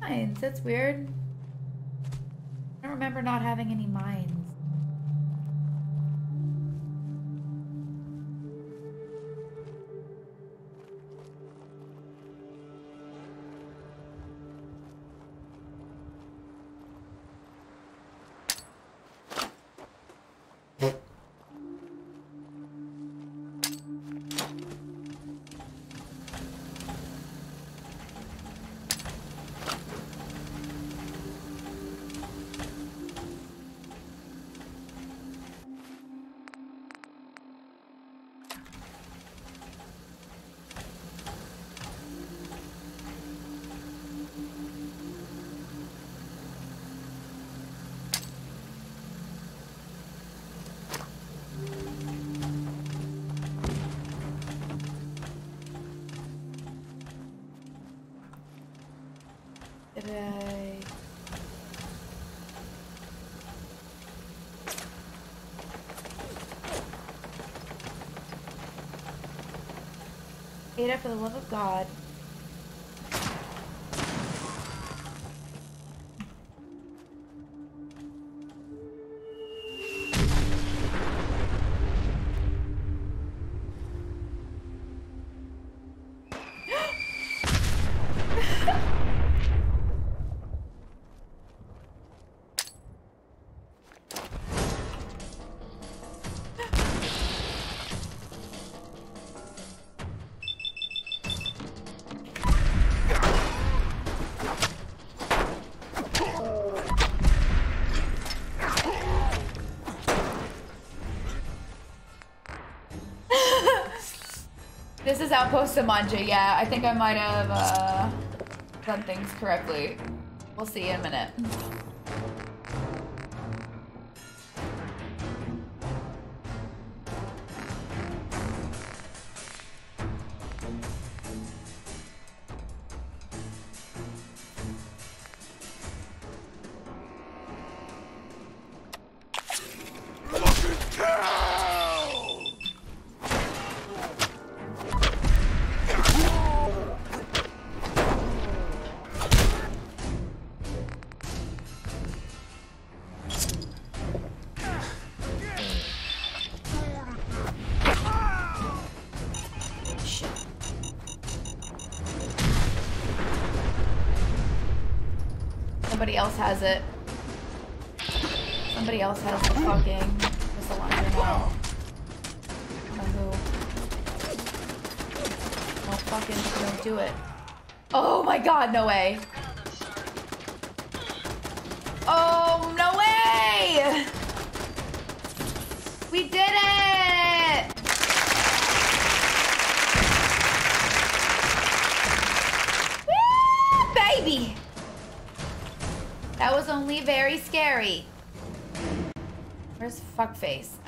mines? That's weird. I remember not having any mines. For the love of God. Is Outpost Zimonja, yeah. I think I might have uh, done things correctly. We'll see in a minute.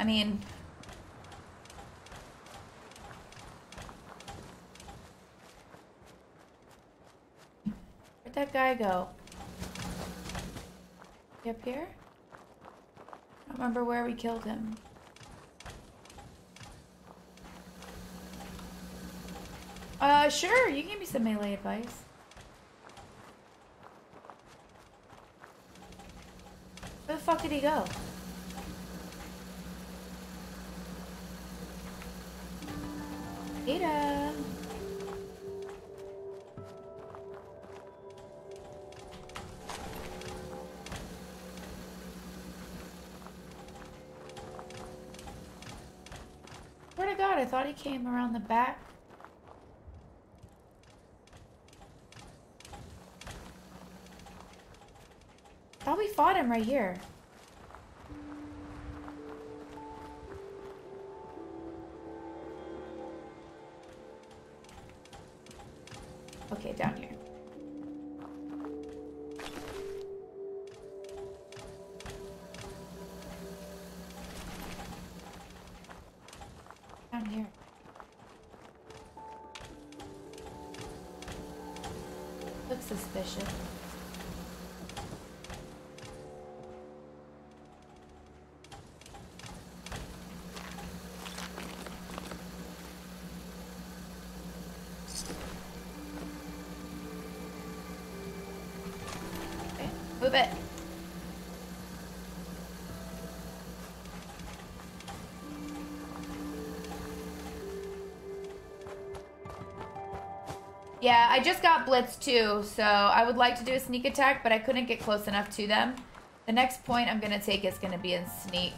I mean, where'd that guy go? He up here? I don't remember where we killed him. Uh, sure, you can give me some melee advice. Where the fuck did he go? Ada. Swear to God, I thought he came around the back. Thought we fought him right here. Move it. Yeah, I just got blitzed too, so I would like to do a sneak attack, but I couldn't get close enough to them. The next point I'm gonna take is gonna be in sneak.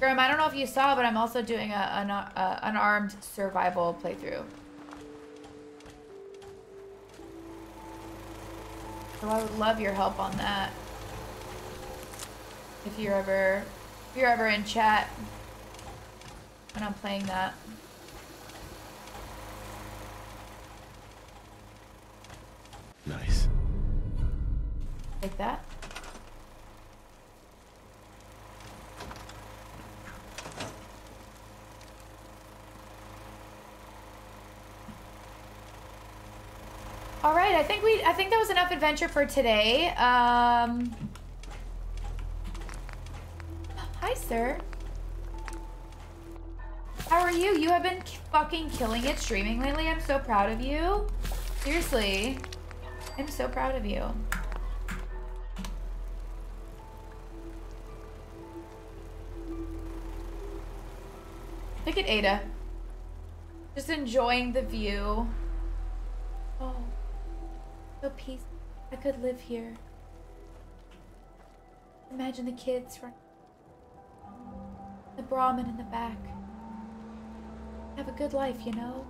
Grim, I don't know if you saw, but I'm also doing a, an uh, unarmed survival playthrough. So I would love your help on that. If you're ever, if you're ever in chat when I'm playing that. Nice. Like that. Think we I think that was enough adventure for today. Um Hi, sir. How are you? You have been fucking killing it streaming lately. I'm so proud of you. Seriously. I'm so proud of you. Look at Ada. Just enjoying the view. Peaceful. I could live here. Imagine the kids run. The Brahmin in the back. Have a good life, you know?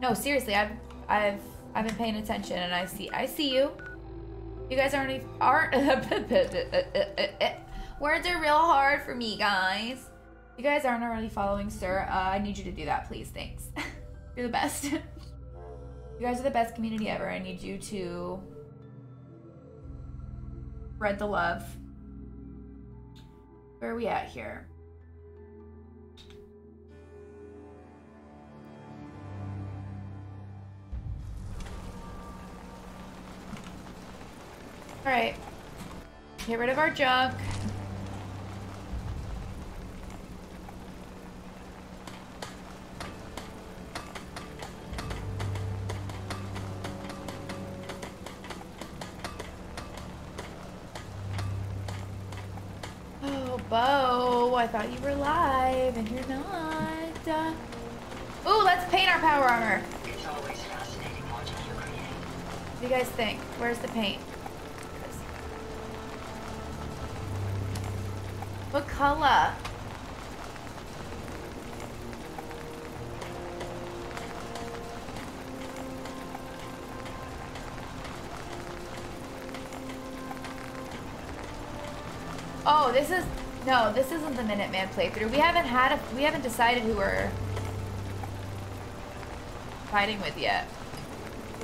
No, seriously, I've I've I've been paying attention and I see I see you. You guys aren't aren't words are real hard for me, guys. You guys aren't already following, sir. Uh, I need you to do that, please. Thanks. You're the best. you guys are the best community ever. I need you to spread the love. Where are we at here? All right. Get rid of our junk. I thought you were live and you're not. Uh, Ooh, let's paint our power armor. It's always fascinating watching you create. What do you guys think? Where's the paint? What color? Oh, this is no, this isn't the Minuteman playthrough. We haven't had a we haven't decided who we're fighting with yet.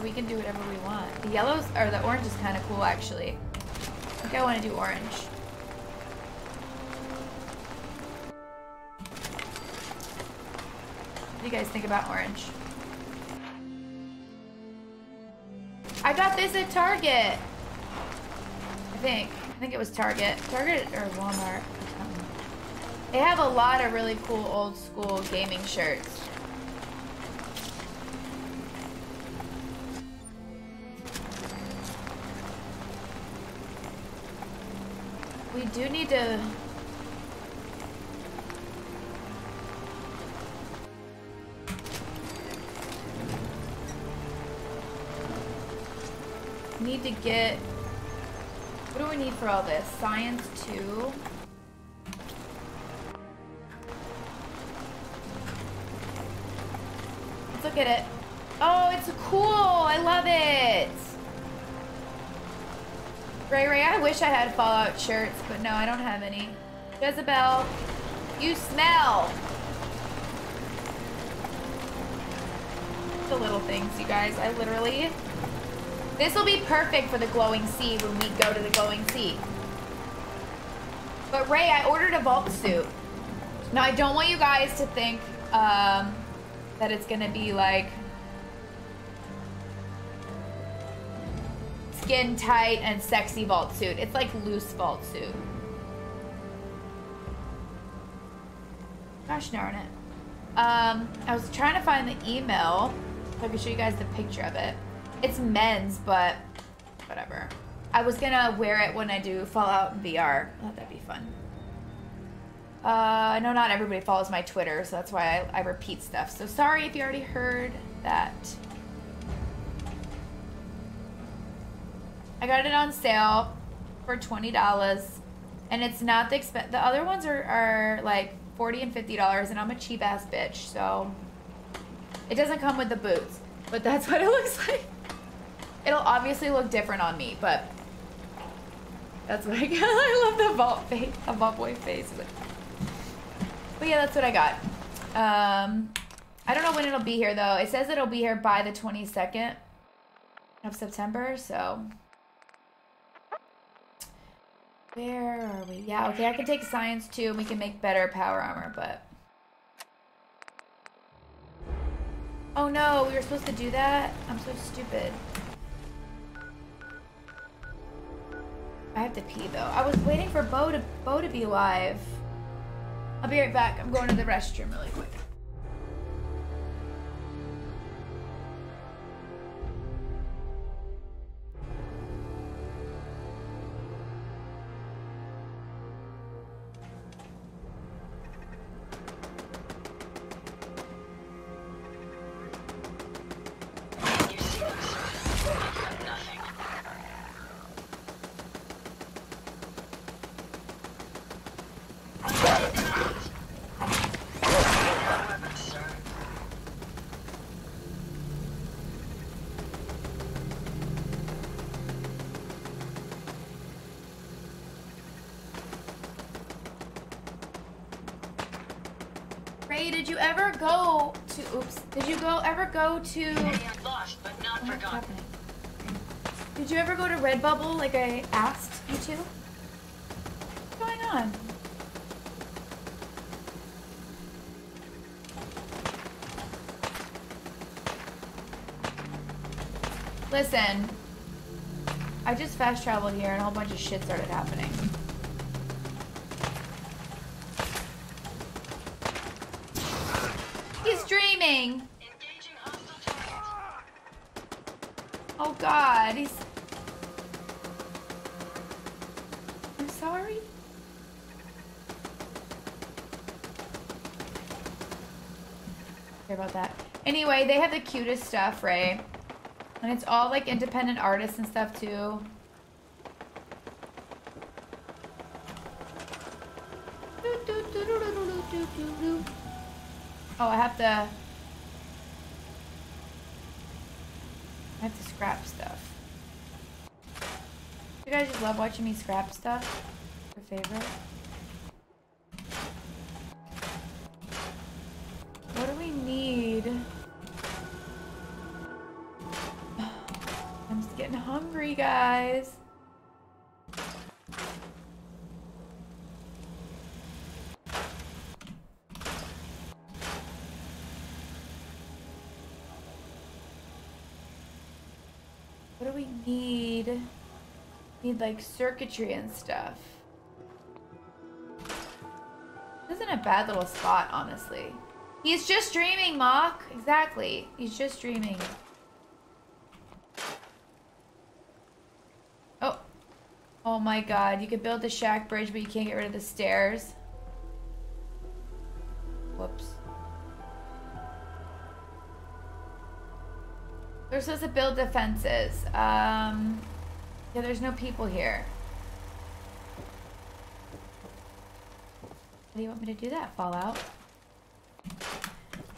We can do whatever we want. The yellows or the orange is kind of cool actually. I think I want to do orange. What do you guys think about orange? I got this at Target. I think. I think it was Target. Target or Walmart. They have a lot of really cool old school gaming shirts. We do need to need to get what do we need for all this? Science 2. Look at it. Oh, it's cool. I love it. Ray Ray, I wish I had Fallout shirts, but no, I don't have any. Jezebel, you smell. The little things, you guys. I literally... This will be perfect for the glowing sea when we go to the glowing sea. But Ray, I ordered a vault suit. Now, I don't want you guys to think um, that it's to be like skin tight and sexy vault suit. It's like loose vault suit. Gosh darn it. Um, I was trying to find the email so I could show you guys the picture of it. It's men's, but whatever. I was gonna wear it when I do Fallout VR. That'd be fun. Uh, I know not everybody follows my Twitter, so that's why I, I repeat stuff. So sorry if you already heard that. I got it on sale for twenty dollars, and it's not the exp. The other ones are are like forty and fifty dollars, and I'm a cheap ass bitch, so it doesn't come with the boots. But that's what it looks like. It'll obviously look different on me, but that's what I got. I love the vault face, the vault boy face. But yeah, that's what I got. Um, I don't know when it'll be here though. It says it'll be here by the 22nd of September, so. Where are we? Yeah, okay, I can take science too, and we can make better power armor, but. Oh no, we were supposed to do that? I'm so stupid. I have to pee though. I was waiting for Bo to Bo to be live. I'll be right back. I'm going to the restroom really quick. You ever go to? Oops. Did you go ever go to? Lost, but not happening? Did you ever go to Redbubble like I asked you to? What's going on? Listen, I just fast traveled here and a whole bunch of shit started happening. He's dreaming. Engaging hostile target. Oh God, he's. I'm sorry. Sorry about that. Anyway, they have the cutest stuff, Ray. And it's all like independent artists and stuff too. Oh, I have to. I have to scrap stuff. You guys just love watching me scrap stuff? Your favorite? Need like circuitry and stuff. This isn't a bad little spot, honestly. He's just dreaming, Mock. Exactly. He's just dreaming. Oh. Oh my god. You could build the shack bridge, but you can't get rid of the stairs. Whoops. They're supposed to build defenses. Um, yeah, there's no people here. How do you want me to do that, Fallout? H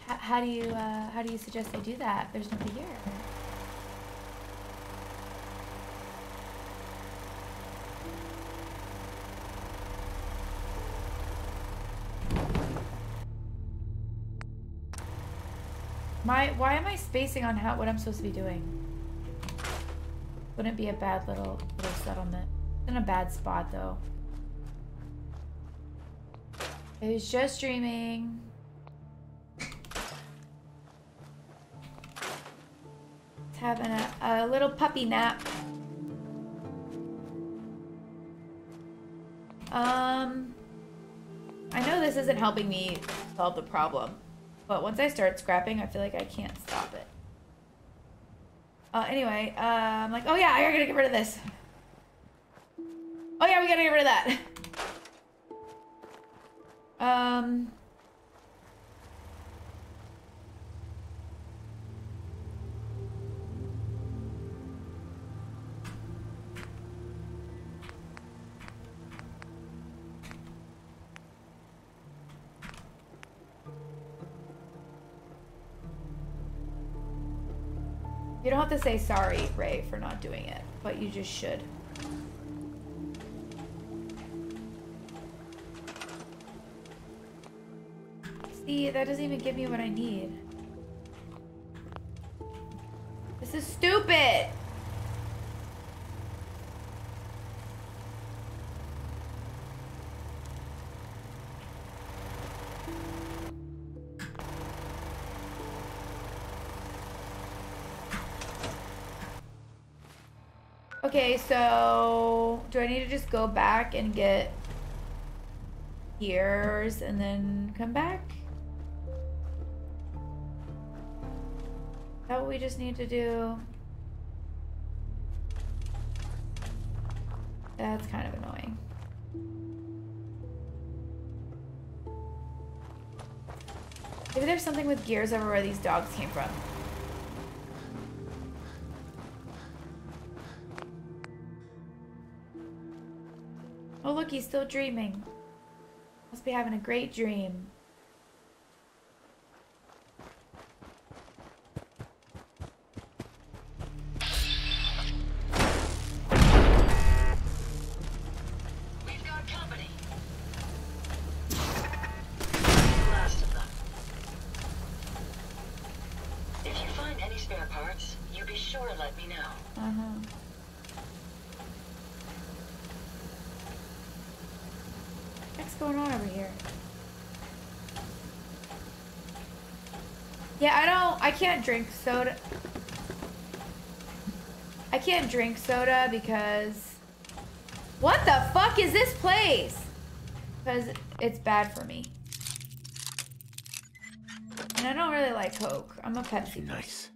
how do you, uh, how do you suggest I do that? There's nobody here. My, why am I spacing on how what I'm supposed to be doing? Wouldn't be a bad little little settlement. in a bad spot though. I was just dreaming. It's having a, a little puppy nap. Um, I know this isn't helping me solve the problem, but once I start scrapping, I feel like I can't it. Uh, anyway, uh, I'm like, oh yeah, I gotta get rid of this. Oh yeah, we gotta get rid of that. Um. To say sorry, Ray, for not doing it, but you just should. See, that doesn't even give me what I need. This is stupid! So do I need to just go back and get gears and then come back? That what we just need to do? That's kind of annoying. Maybe there's something with gears over where these dogs came from. Look, he's still dreaming. Must be having a great dream. We've got company. Last of them. If you find any spare parts, you be sure to let me know. Uh-huh. What's going on over here? Yeah, I don't, I can't drink soda. I can't drink soda because... What the fuck is this place? Because it's bad for me. And I don't really like Coke. I'm a Pepsi person. Nice.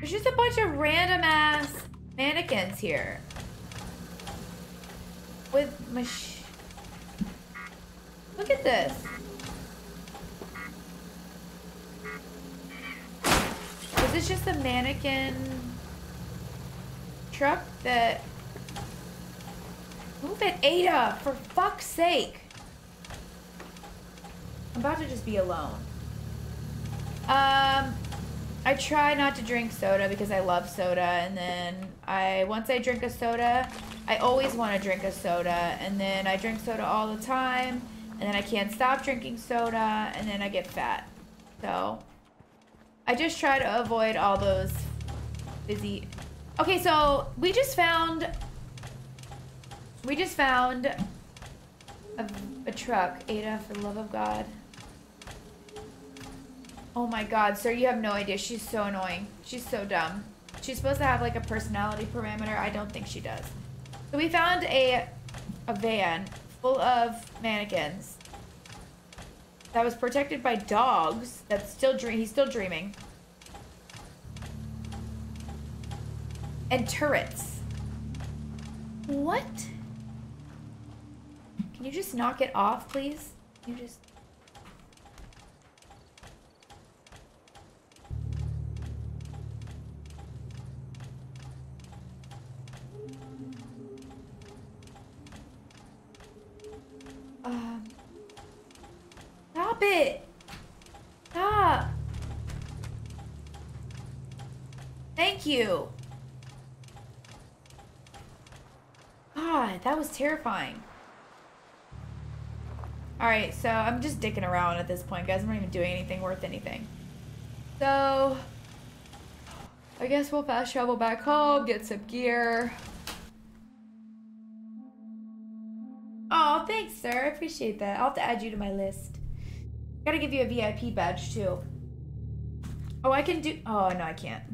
There's just a bunch of random ass mannequins here. With mach- Look at this. A mannequin truck that... Move it, Ada! For fuck's sake! I'm about to just be alone. Um, I try not to drink soda because I love soda, and then I once I drink a soda, I always want to drink a soda, and then I drink soda all the time, and then I can't stop drinking soda, and then I get fat. So I just try to avoid all those busy. Okay, so we just found. We just found a, a truck. Ada, for the love of God. Oh my God, sir, you have no idea. She's so annoying. She's so dumb. She's supposed to have like a personality parameter. I don't think she does. So we found a a van full of mannequins that was protected by dogs. That's still dream. He's still dreaming. And turrets. What? Can you just knock it off, please? You just. It! Thank you! God, that was terrifying. Alright, so I'm just dicking around at this point, guys. I'm not even doing anything worth anything. So, I guess we'll fast travel back home, get some gear. Oh, thanks, sir. I appreciate that. I'll have to add you to my list. Gotta give you a VIP badge, too. Oh, I can do... Oh, no, I can't.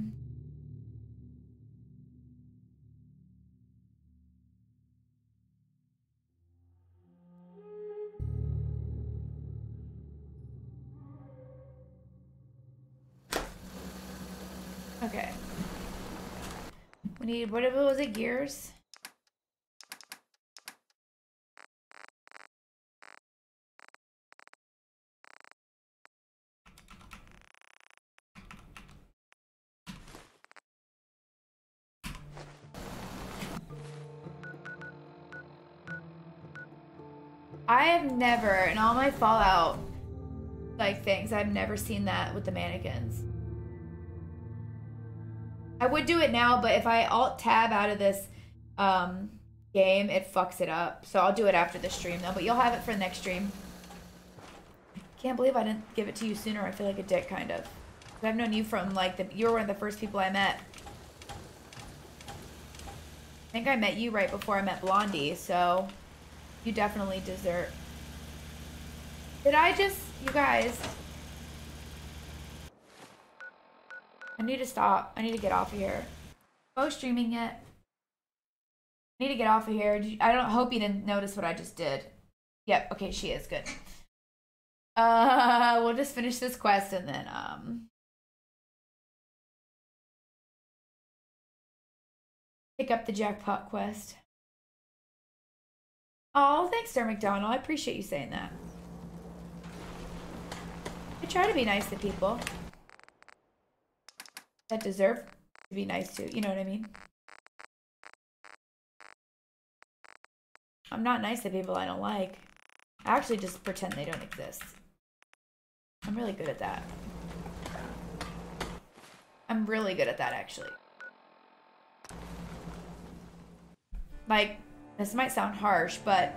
Okay. We need... What was it? Gears? I have never, in all my Fallout like things, I've never seen that with the mannequins. I would do it now, but if I alt tab out of this um, game, it fucks it up. So I'll do it after the stream though, but you'll have it for the next stream. Can't believe I didn't give it to you sooner. I feel like a dick, kind of. I've known you from like the you were one of the first people I met. I think I met you right before I met Blondie, so you definitely deserve. Did I just, you guys? I need to stop. I need to get off of here. Bo streaming yet? I need to get off of here. I don't hope you didn't notice what I just did. Yep. Okay, she is good. Uh, we'll just finish this quest and then um. Pick up the jackpot quest. Oh, thanks, Sir McDonald. I appreciate you saying that. I try to be nice to people that deserve to be nice to. You know what I mean? I'm not nice to people I don't like. I actually just pretend they don't exist. I'm really good at that. I'm really good at that, actually. Like, this might sound harsh, but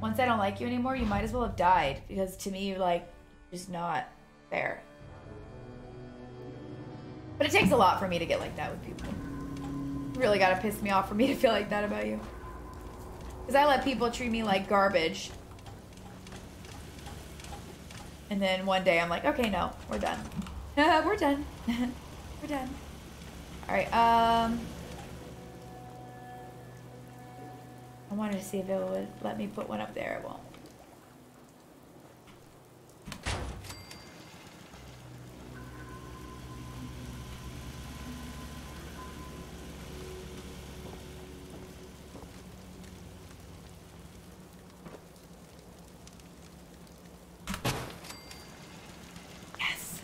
once I don't like you anymore, you might as well have died because to me, like just not fair. But it takes a lot for me to get like that with people. You really gotta piss me off for me to feel like that about you. Because I let people treat me like garbage. And then one day I'm like, okay, no, we're done. we're done. we're done. Alright, um... I wanted to see if it would let me put one up there. It won't. Yes.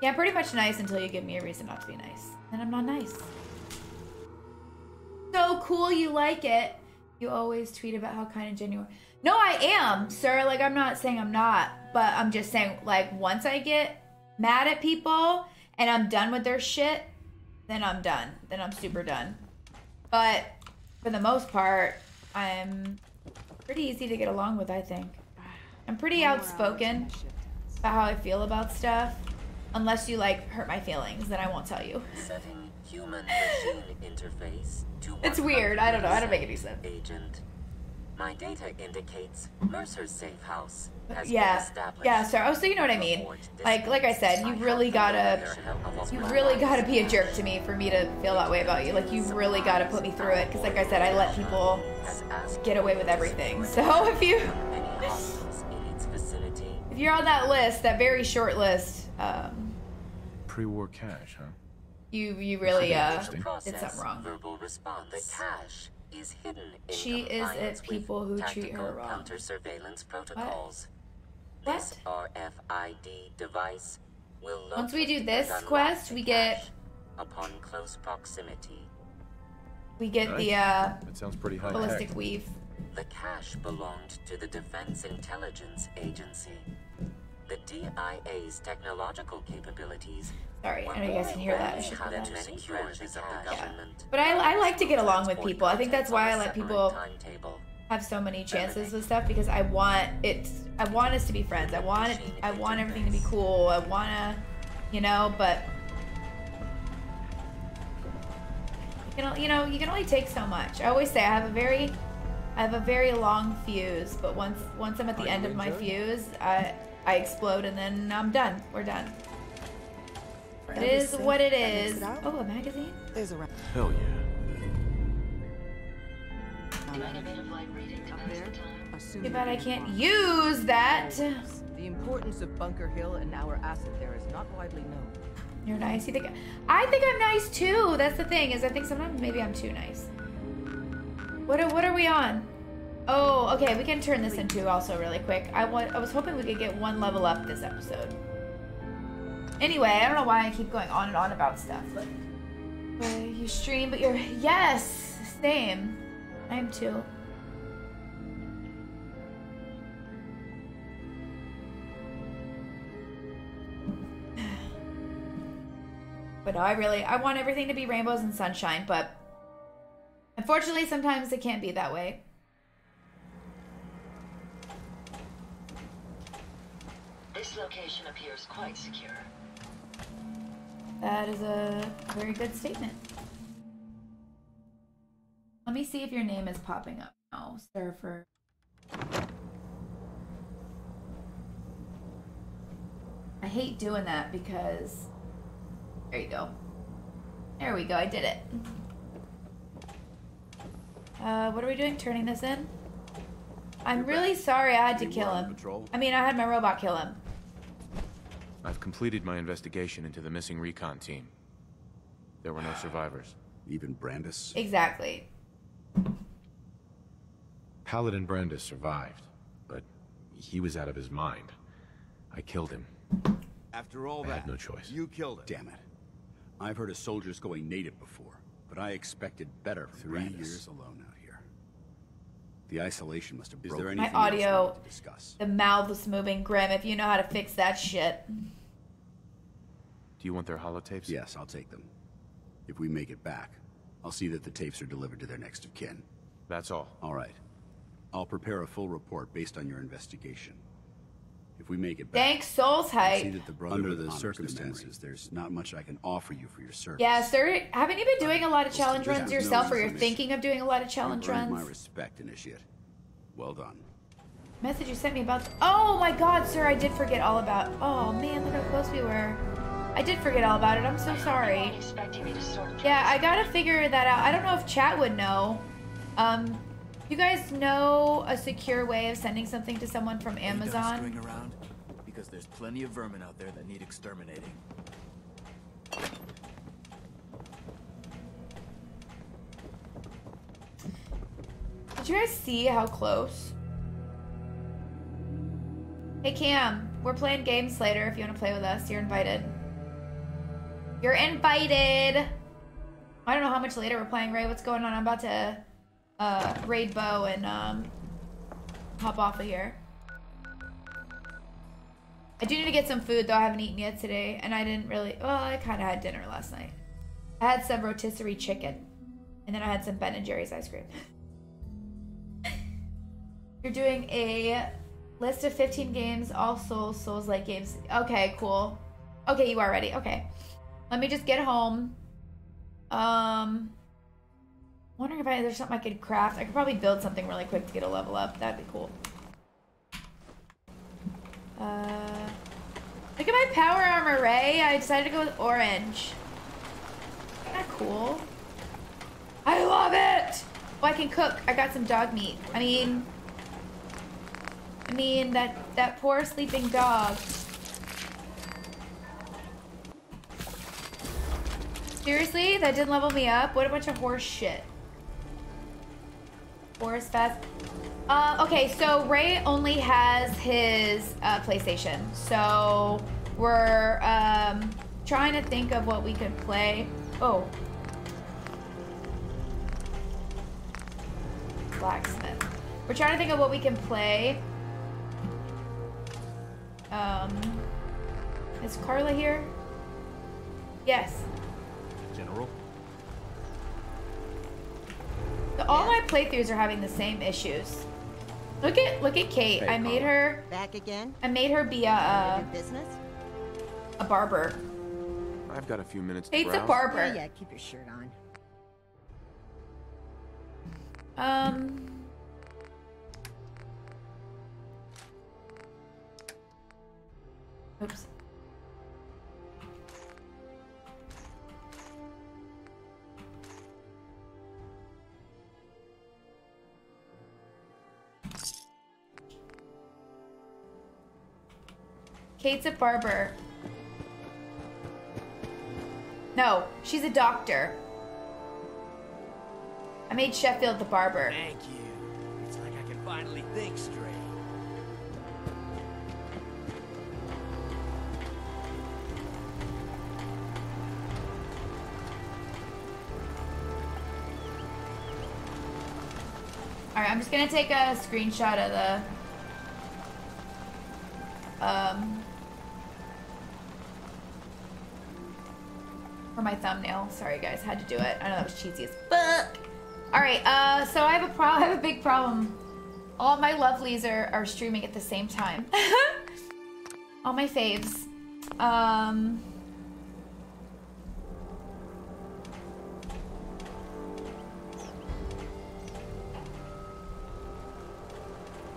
Yeah, pretty much nice until you give me a reason not to be nice. Then I'm not nice cool you like it. You always tweet about how kind and genuine. No, I am, sir. Like, I'm not saying I'm not, but I'm just saying, like, once I get mad at people and I'm done with their shit, then I'm done. Then I'm super done. But for the most part, I'm pretty easy to get along with, I think. I'm pretty outspoken. about how I feel about stuff. Unless you like hurt my feelings, then I won't tell you. Setting human machine interface to It's weird. I don't know. I don't make any sense. Agent. My data indicates Mercer's safe house has been Yeah, established. yeah. So, oh, so you know what I mean. Like, like I said, you really gotta, you really gotta be a jerk to me for me to feel that way about you. Like, you really gotta put me through it. Because, like I said, I let people get away with everything. So if you, if you're on that list, that very short list, um, Pre-war cache, huh? You you really uh Interesting. did something wrong. Verbal response. The cache is hidden in She is compliance at people who with treat her wrong. counter surveillance protocols. What? This RFID device will Once we do this quest, we get upon close proximity. we get the Nice. uh That sounds pretty high ballistic tech. weave. The cache belonged to the Defense Intelligence Agency. The DIA's technological capabilities. Sorry, I know you guys can hear that. I should have put that. many the government. But I, I like to get along with people. I think that's why I let people have so many chances with stuff because I want it. I want us to be friends. I want it. I want everything to be cool. I want to, you know. But you can, o- you know, you can only take so much. I always say I have a very, I have a very long fuse. But once once I'm at the Are end of my fuse, I I explode and then I'm done. We're done. It Ever what it I mixed is. it Oh, a magazine. There's a Hell yeah. Um, too bad I can't use that. The importance of Bunker Hill and our asset there is not widely known. You're nice. You think I think I'm nice too. That's the thing is I think sometimes maybe I'm too nice. What are, what are we on? Oh, okay. We can turn this into also really quick. I want. I was hoping we could get one level up this episode. Anyway, I don't know why I keep going on and on about stuff. But, but you stream, but you're yes, same. I am too. But no, I really I want everything to be rainbows and sunshine, but unfortunately sometimes it can't be that way. This location appears quite secure. That is a very good statement. Let me see if your name is popping up. No, surfer. I hate doing that because there you go. There we go. I did it. Uh, what are we doing? Turning this in? I'm really sorry I had to You kill him. patrol? I mean, I had my robot kill him. I've completed my investigation into the missing recon team. There were no survivors. Even Brandis? Exactly. Paladin Brandis survived, but he was out of his mind. I killed him. After all I that, had no choice. you killed him. Damn it. I've heard of soldiers going native before, but I expected better from Three Brandis. years alone out here. The isolation must have Is broken. there My anything else we audio, want to discuss? the mouth is moving. Grim, if you know how to fix that shit. Do you want their holotapes? Yes, I'll take them. If we make it back, I'll see that the tapes are delivered to their next of kin. That's all. All right. I'll prepare a full report based on your investigation. If we make it back, Thanks, Soul's I'll height. the Under the circumstances, memories. there's not much I can offer you for your service. Yeah, sir. Haven't you been doing a lot of challenge There's runs no yourself, or you're information. thinking of doing a lot of challenge runs? my respect, Initiate. Well done. Message you sent me about. Oh my God, sir! I did forget all about. Oh man, look how close we were. I did forget all about it. I'm so sorry. Yeah, I gotta figure that out. I don't know if chat would know. Um, you guys know a secure way of sending something to someone from Are you done Amazon? around? Because there's plenty of vermin out there that need exterminating. Did you guys see how close? Hey Cam, we're playing games later. If you want to play with us, you're invited. You're invited. I don't know how much later we're playing. Ray, what's going on? I'm about to uh, raid Bo and um, hop off of here. I do need to get some food though. I haven't eaten yet today, and I didn't really. Well, I kind of had dinner last night. I had some rotisserie chicken, and then I had some Ben and Jerry's ice cream. You're doing a List of 15 games, all Souls, Souls like games. Okay, cool. Okay, you are ready. Okay. Let me just get home. Um wondering if I, there's something I could craft. I could probably build something really quick to get a level up. That'd be cool. Uh Look at my power armor, Ray. I decided to go with orange. Isn't that cool? I love it! Oh, I can cook. I got some dog meat. I mean, I mean that that poor sleeping dog. Seriously, that didn't level me up. What a bunch of horse shit. Forest Fest. Uh, okay, so Ray only has his uh, PlayStation, so we're um, trying to think of what we could play. Oh, blacksmith. We're trying to think of what we can play. Um, is Carla here? Yes. General? Playthroughs are having the same issues. Look at look at Kate. Hey, I made her Back again? I made her be a Your a, business? a barber. I've got a few minutes to Kate's a barber. Yeah, yeah, keep your shirt on. Um. Oops. Kate's a barber. No, she's a doctor. I made Sheffield the barber. Thank you. It's like I can finally think straight. Alright, I'm just gonna take a screenshot of the um my thumbnail. Sorry guys, had to do it. I know that was cheesy as fuck. Alright, uh so I have a pro I have a big problem. All my lovelies are, are streaming at the same time. All my faves. Um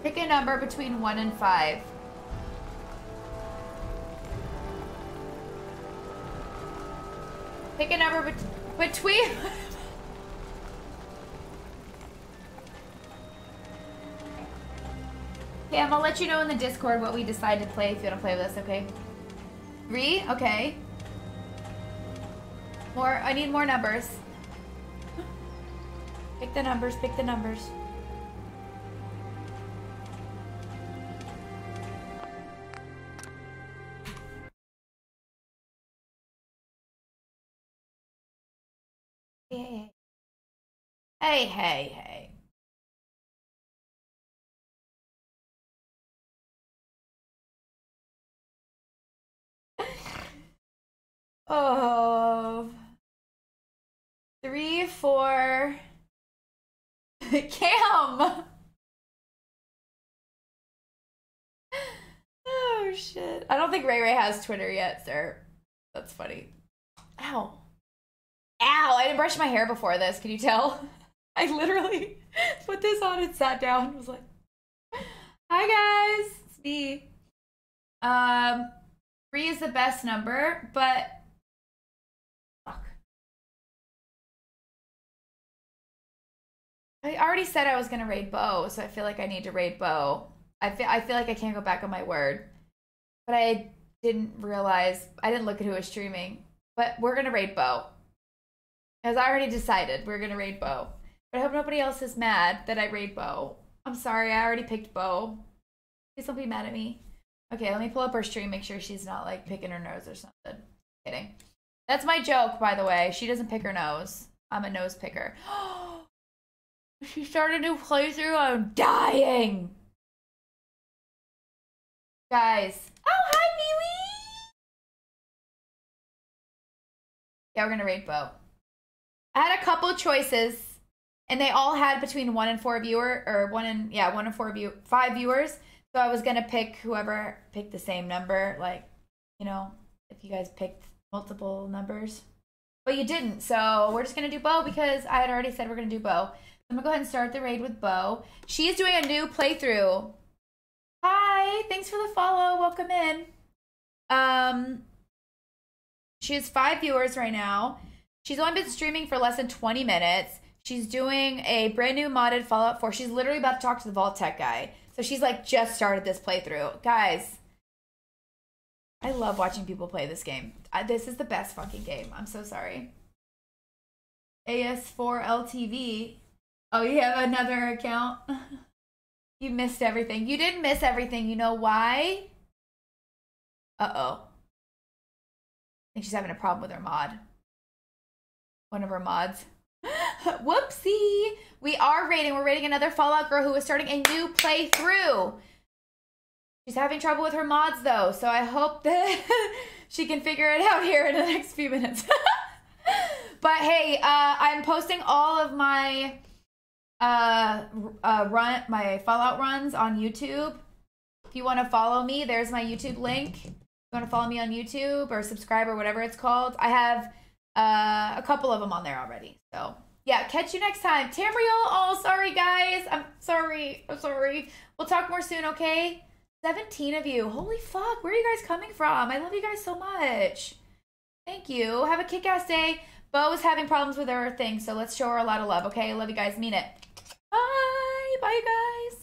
Pick a number between one and five. Pick a number bet- between. I'm gonna let you know in the Discord what we decide to play if you wanna play with us, okay? Three? Okay. More, I need more numbers. Pick the numbers, pick the numbers. Hey, hey, hey. Oh. Three, four. Cam! Oh, shit. I don't think Ray Ray has Twitter yet, sir. That's funny. Ow. Ow, I didn't brush my hair before this. Can you tell? I literally put this on and sat down and was like, Hi guys, it's me. Um, three is the best number, but fuck. I already said I was gonna raid Bo, so I feel like I need to raid Bo. I feel I feel like I can't go back on my word, but I didn't realize I didn't look at who was streaming. But we're gonna raid Bo. As I already decided, we're gonna raid Bo. I hope nobody else is mad that I raid Bo. I'm sorry, I already picked Bo. Please don't be mad at me. Okay, let me pull up her stream, make sure she's not like picking her nose or something. Kidding. That's my joke, by the way. She doesn't pick her nose. I'm a nose picker. she started a new playthrough. I'm dying. Guys. Oh, hi, Mealy. Yeah, we're gonna raid Bo. I had a couple choices, and they all had between one and four viewer, or one and yeah, one and four view, five viewers. So I was gonna pick whoever picked the same number, like, you know, if you guys picked multiple numbers. But you didn't, so we're just gonna do Bo because I had already said we're gonna do Bo. I'm gonna go ahead and start the raid with Bo. She is doing a new playthrough. Hi, thanks for the follow. Welcome in. Um, she has five viewers right now. She's only been streaming for less than 20 minutes. She's doing a brand new modded Fallout 4. She's literally about to talk to the Vault-Tec guy. So she's like just started this playthrough. Guys, I love watching people play this game. I, this is the best fucking game. I'm so sorry. AS4LTV. Oh, you have another account? you missed everything. You didn't miss everything. You know why? Uh oh. I think she's having a problem with her mod. One of her mods. Whoopsie! We are rating. We're rating another Fallout girl who is starting a new playthrough. She's having trouble with her mods though, so I hope that she can figure it out here in the next few minutes. but hey, uh, I'm posting all of my uh, uh, run my Fallout runs on YouTube. If you want to follow me, there's my YouTube link. If you want to follow me on YouTube or subscribe or whatever it's called, I have uh, a couple of them on there already. So yeah, catch you next time. Tamriel, oh sorry guys. I'm sorry. I'm sorry. We'll talk more soon, okay? 17 of you. Holy fuck. Where are you guys coming from? I love you guys so much. Thank you. Have a kick-ass day. Bo is having problems with her thing, so let's show her a lot of love, okay? I love you guys. Mean it. Bye. Bye, guys.